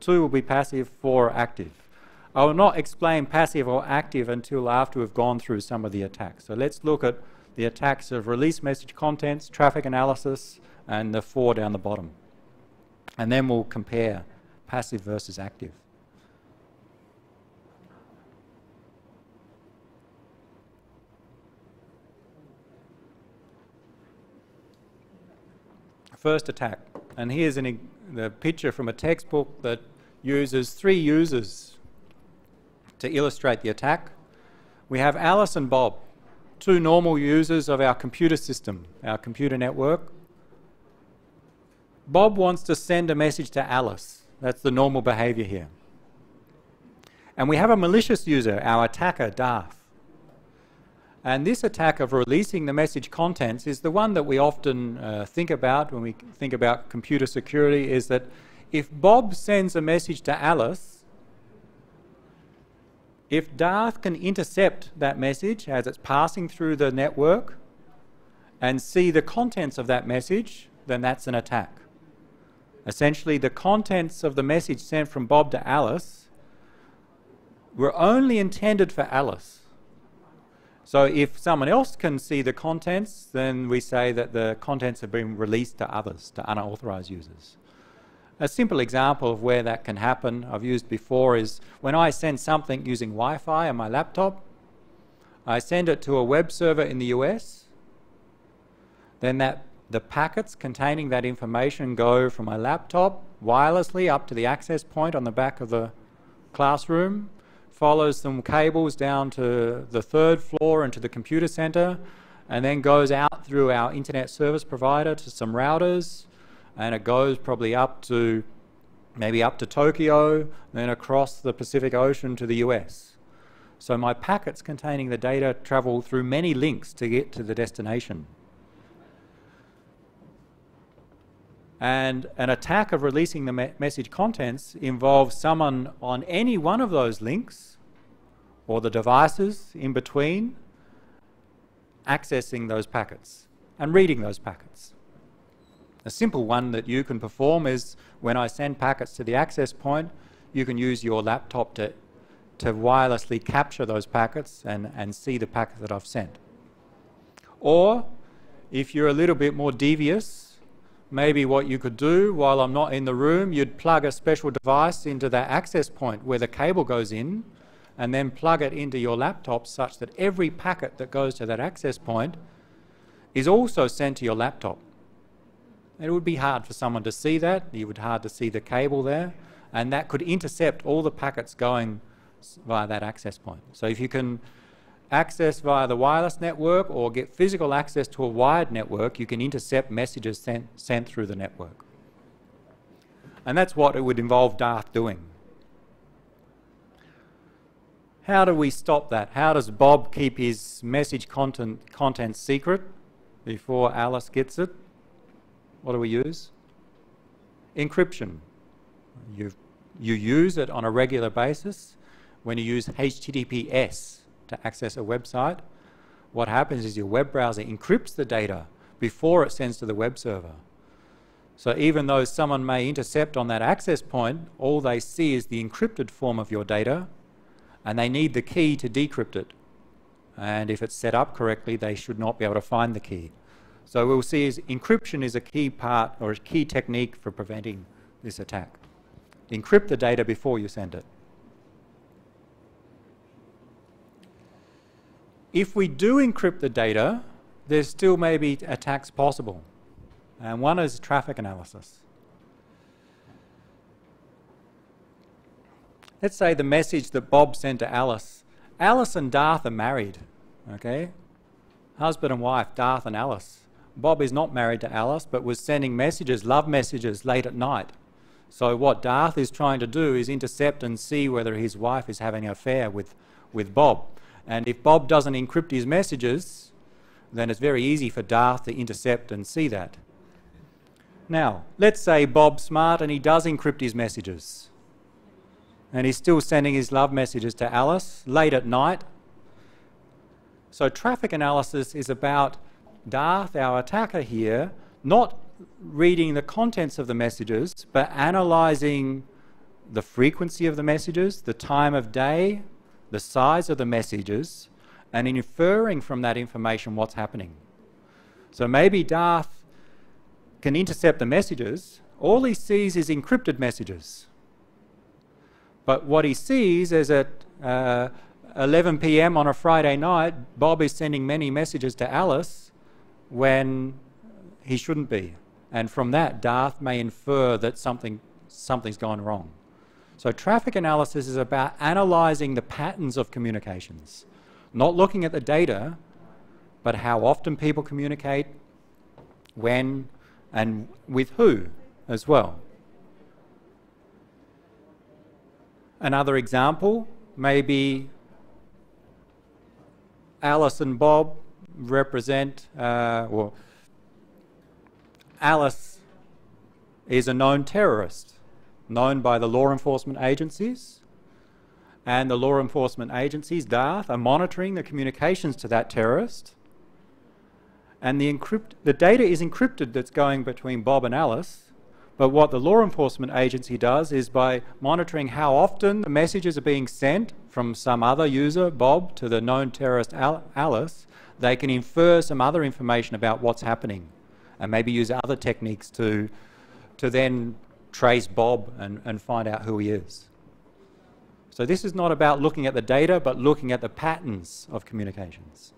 Two will be passive, four active. I will not explain passive or active until after we've gone through some of the attacks. So let's look at the attacks of release message contents, traffic analysis, and the four down the bottom. And then we'll compare passive versus active. First attack. And here's an, the picture from a textbook that uses three users to illustrate the attack. We have Alice and Bob, two normal users of our computer system, our computer network. Bob wants to send a message to Alice. That's the normal behavior here. And we have a malicious user, our attacker, Darth. And this attack of releasing the message contents is the one that we often uh, think about when we think about computer security is that if Bob sends a message to Alice, if Darth can intercept that message as it's passing through the network and see the contents of that message, then that's an attack. Essentially, the contents of the message sent from Bob to Alice were only intended for Alice. So if someone else can see the contents, then we say that the contents have been released to others, to unauthorized users. A simple example of where that can happen, I've used before, is when I send something using Wi Fi on my laptop, I send it to a web server in the US, then that the packets containing that information go from my laptop wirelessly up to the access point on the back of the classroom, follows some cables down to the third floor and to the computer center, and then goes out through our internet service provider to some routers, and it goes probably up to maybe up to Tokyo, then across the Pacific Ocean to the US. So my packets containing the data travel through many links to get to the destination. And an attack of releasing the me message contents involves someone on any one of those links or the devices in between accessing those packets and reading those packets. A simple one that you can perform is when I send packets to the access point, you can use your laptop to, to wirelessly capture those packets and, and see the packet that I've sent. Or if you're a little bit more devious, maybe what you could do while I'm not in the room, you'd plug a special device into that access point where the cable goes in and then plug it into your laptop such that every packet that goes to that access point is also sent to your laptop. It would be hard for someone to see that. You would hard to see the cable there. And that could intercept all the packets going via that access point. So if you can access via the wireless network or get physical access to a wired network, you can intercept messages sent, sent through the network. And that's what it would involve Darth doing. How do we stop that? How does Bob keep his message content, content secret before Alice gets it? What do we use? Encryption. You, you use it on a regular basis. When you use HTTPS to access a website, what happens is your web browser encrypts the data before it sends to the web server. So even though someone may intercept on that access point, all they see is the encrypted form of your data, and they need the key to decrypt it. And if it's set up correctly, they should not be able to find the key. So what we'll see is encryption is a key part or a key technique for preventing this attack. Encrypt the data before you send it. If we do encrypt the data, there still may be attacks possible. And one is traffic analysis. Let's say the message that Bob sent to Alice. Alice and Darth are married, okay? Husband and wife, Darth and Alice. Bob is not married to Alice, but was sending messages, love messages, late at night. So what Darth is trying to do is intercept and see whether his wife is having an affair with, with Bob. And if Bob doesn't encrypt his messages, then it's very easy for Darth to intercept and see that. Now, let's say Bob's smart and he does encrypt his messages. And he's still sending his love messages to Alice late at night. So traffic analysis is about Darth, our attacker here, not reading the contents of the messages, but analyzing the frequency of the messages, the time of day, the size of the messages, and inferring from that information what's happening. So maybe Darth can intercept the messages. All he sees is encrypted messages. But what he sees is at uh, 11 p.m. on a Friday night, Bob is sending many messages to Alice when he shouldn't be. And from that, Darth may infer that something, something's gone wrong. So traffic analysis is about analyzing the patterns of communications, not looking at the data, but how often people communicate, when, and with who as well. Another example may be Alice and Bob represent, uh, well, Alice is a known terrorist, known by the law enforcement agencies. And the law enforcement agencies, Darth, are monitoring the communications to that terrorist. And the, encrypt- the data is encrypted that's going between Bob and Alice. But what the law enforcement agency does is by monitoring how often the messages are being sent from some other user, Bob, to the known terrorist Al- Alice, they can infer some other information about what's happening and maybe use other techniques to, to then trace Bob and, and find out who he is. So this is not about looking at the data, but looking at the patterns of communications.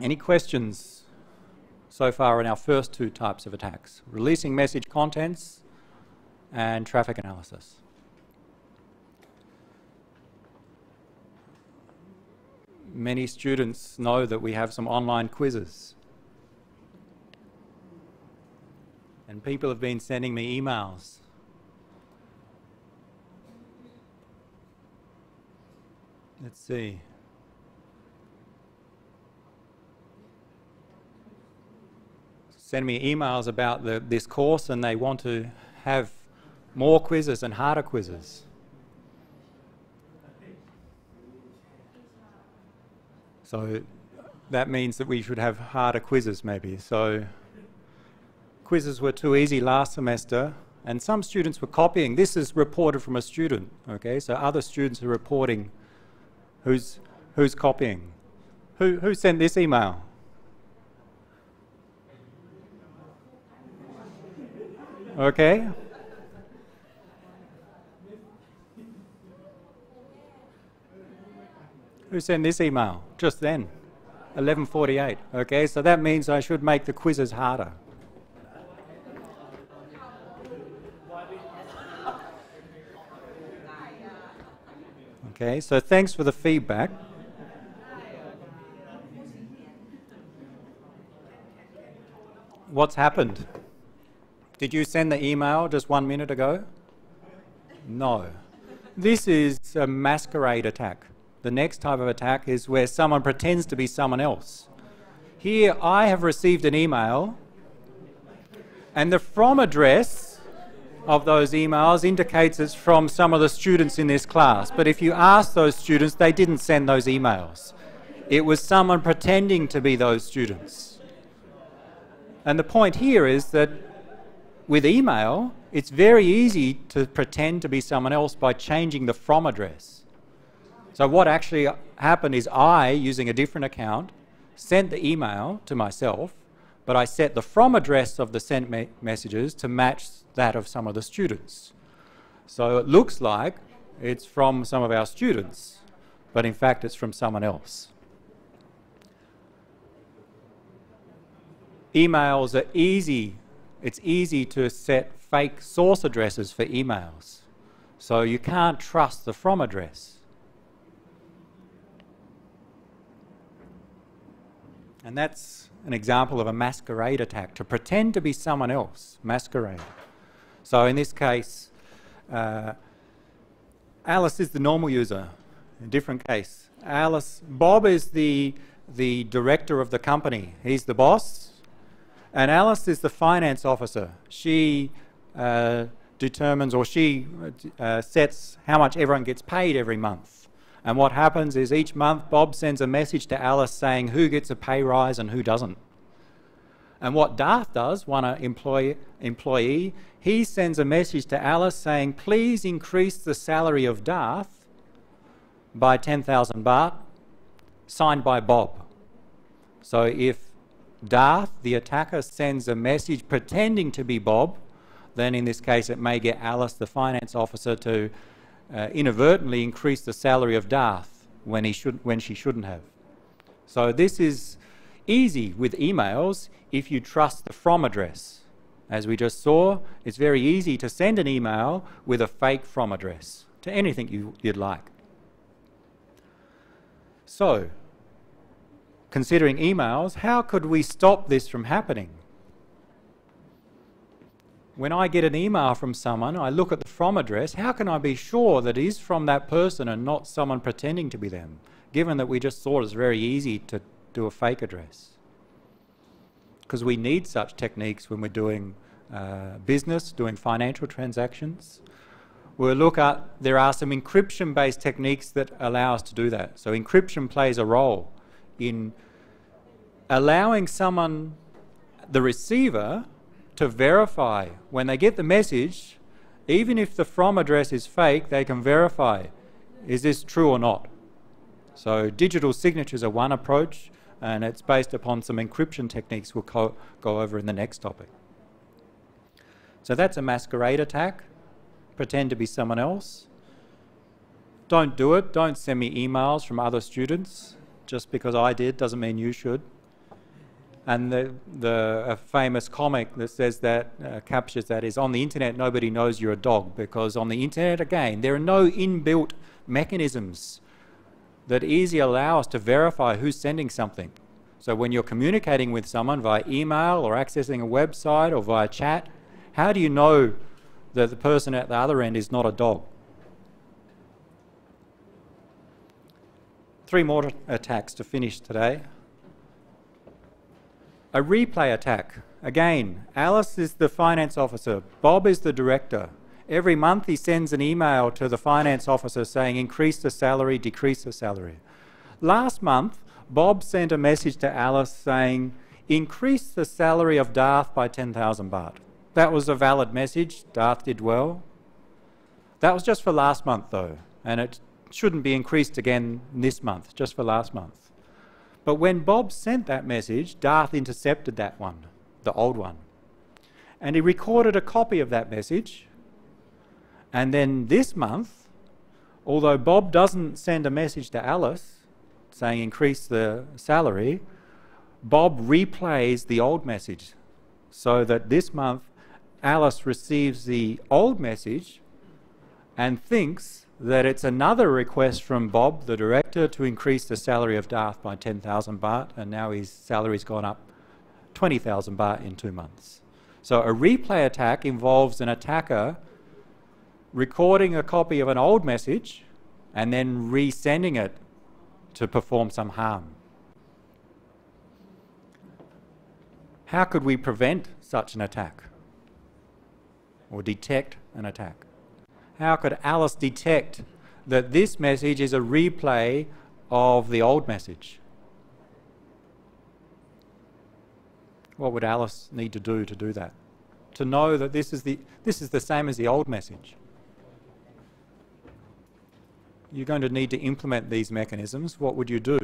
Any questions so far on our first two types of attacks? Releasing message contents and traffic analysis. Many students know that we have some online quizzes. And people have been sending me emails. Let's see. send me emails about the, this course and they want to have more quizzes and harder quizzes. So that means that we should have harder quizzes maybe. So quizzes were too easy last semester and some students were copying. This is reported from a student, okay? So other students are reporting who's, who's copying. Who, who sent this email? Okay? Who sent this email? Just then. 1148. Okay, so that means I should make the quizzes harder. Okay, so thanks for the feedback. What's happened? Did you send the email just one minute ago? No. This is a masquerade attack. The next type of attack is where someone pretends to be someone else. Here, I have received an email, and the from address of those emails indicates it's from some of the students in this class. But if you ask those students, they didn't send those emails. It was someone pretending to be those students. And the point here is that with email, it's very easy to pretend to be someone else by changing the from address. So what actually happened is I, using a different account, sent the email to myself, but I set the from address of the sent me messages to match that of some of the students. So it looks like it's from some of our students, but in fact it's from someone else. Emails are easy it's easy to set fake source addresses for emails. So you can't trust the from address. And that's an example of a masquerade attack, to pretend to be someone else, masquerade. So in this case, uh, Alice is the normal user, a different case. Alice, Bob is the, the director of the company. He's the boss, and Alice is the finance officer. She uh, determines or she uh, sets how much everyone gets paid every month. And what happens is each month Bob sends a message to Alice saying who gets a pay rise and who doesn't. And what Darth does, one uh, employee, employee, he sends a message to Alice saying, please increase the salary of Darth by 10,000 baht, signed by Bob. So if Darth, the attacker, sends a message pretending to be Bob, then in this case it may get Alice, the finance officer, to uh, inadvertently increase the salary of Darth when, he should, when she shouldn't have. So this is easy with emails if you trust the from address. As we just saw, it's very easy to send an email with a fake from address to anything you, would like. So, considering emails, how could we stop this from happening? When I get an email from someone, I look at the from address, how can I be sure that it is from that person and not someone pretending to be them, given that we just saw it's very easy to do a fake address? Because we need such techniques when we're doing uh, business, doing financial transactions. We'll look at, there are some encryption-based techniques that allow us to do that. So encryption plays a role in allowing someone, the receiver, to verify when they get the message, even if the from address is fake, they can verify is this true or not. So digital signatures are one approach, and it's based upon some encryption techniques we'll go, over in the next topic. So that's a masquerade attack. Pretend to be someone else. Don't do it. Don't send me emails from other students. Just because I did doesn't mean you should. And the, the famous comic that says that, uh, captures that is on the internet, nobody knows you're a dog because on the internet, again, there are no inbuilt mechanisms that easily allow us to verify who's sending something. So when you're communicating with someone via email or accessing a website or via chat, how do you know that the person at the other end is not a dog? Three more attacks to finish today. A replay attack. Again, Alice is the finance officer, Bob is the director. Every month he sends an email to the finance officer saying increase the salary, decrease the salary. Last month, Bob sent a message to Alice saying increase the salary of Darth by 10,000 baht. That was a valid message. Darth did well. That was just for last month, though, and it shouldn't be increased again this month, just for last month. But when Bob sent that message, Darth intercepted that one, the old one. And he recorded a copy of that message. And then this month, although Bob doesn't send a message to Alice saying increase the salary, Bob replays the old message so that this month Alice receives the old message and thinks that it's another request from Bob, the director, to increase the salary of Darth by 10,000 baht, and now his salary's gone up 20,000 baht in two months. So a replay attack involves an attacker recording a copy of an old message and then resending it to perform some harm. How could we prevent such an attack or detect an attack? How could Alice detect that this message is a replay of the old message? What would Alice need to do to do that? To know that this is the, this is the same as the old message. You're going to need to implement these mechanisms. What would you do?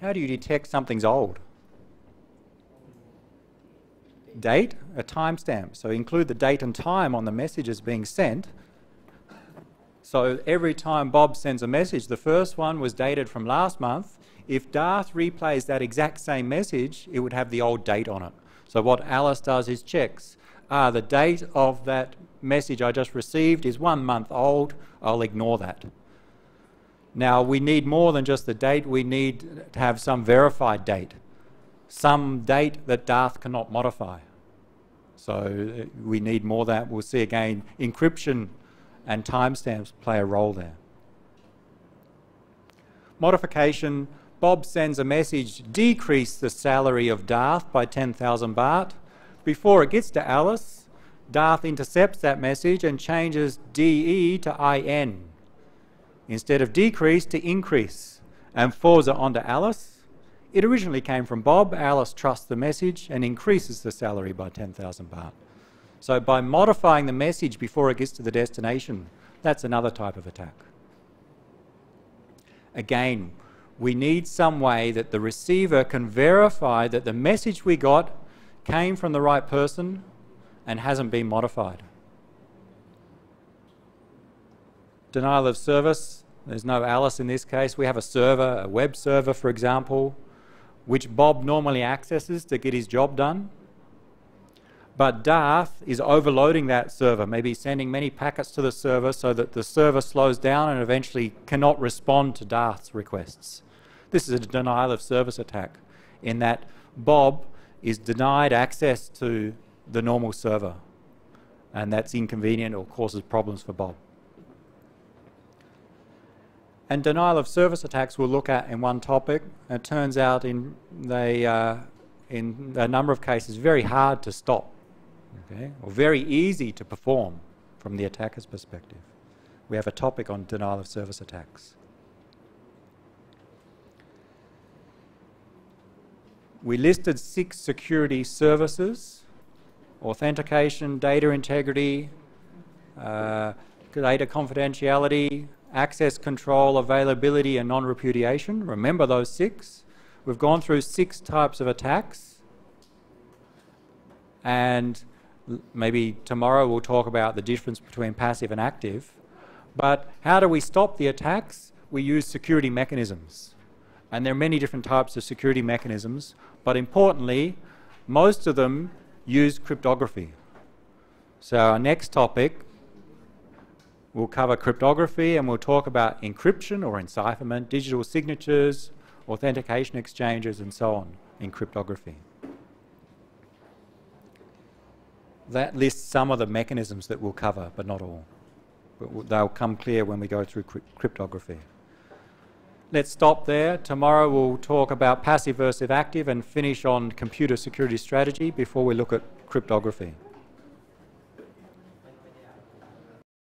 How do you detect something's old? Date, a timestamp. So include the date and time on the messages being sent. So every time Bob sends a message, the first one was dated from last month. If Darth replays that exact same message, it would have the old date on it. So what Alice does is checks, ah, the date of that message I just received is one month old, I'll ignore that. Now we need more than just the date, we need to have some verified date some date that Darth cannot modify. So uh, we need more that. We'll see again, encryption and timestamps play a role there. Modification, Bob sends a message, decrease the salary of Darth by 10,000 baht. Before it gets to Alice, Darth intercepts that message and changes DE to IN. Instead of decrease to increase and forwards it onto Alice. It originally came from Bob. Alice trusts the message and increases the salary by 10,000 baht. So by modifying the message before it gets to the destination, that's another type of attack. Again, we need some way that the receiver can verify that the message we got came from the right person and hasn't been modified. Denial of service, there's no Alice in this case. We have a server, a web server, for example, which Bob normally accesses to get his job done. But Darth is overloading that server, maybe sending many packets to the server so that the server slows down and eventually cannot respond to Darth's requests. This is a denial of service attack in that Bob is denied access to the normal server and that's inconvenient or causes problems for Bob. And denial of service attacks we'll look at in one topic. It turns out in uh, in a number of cases very hard to stop okay, or very easy to perform from the attacker's perspective. We have a topic on denial of service attacks. We listed six security services, authentication, data integrity, uh, data confidentiality, access control, availability, and non-repudiation. Remember those six. We've gone through six types of attacks. And maybe tomorrow we'll talk about the difference between passive and active. But how do we stop the attacks? We use security mechanisms. And there are many different types of security mechanisms, but importantly, most of them use cryptography. So our next topic, we'll cover cryptography and we'll talk about encryption or encipherment, digital signatures, authentication exchanges, and so on in cryptography. that lists some of the mechanisms that we'll cover, but not all. But they'll come clear when we go through cryptography. Let's stop there. Tomorrow we'll talk about passive versus active and finish on computer security strategy before we look at cryptography.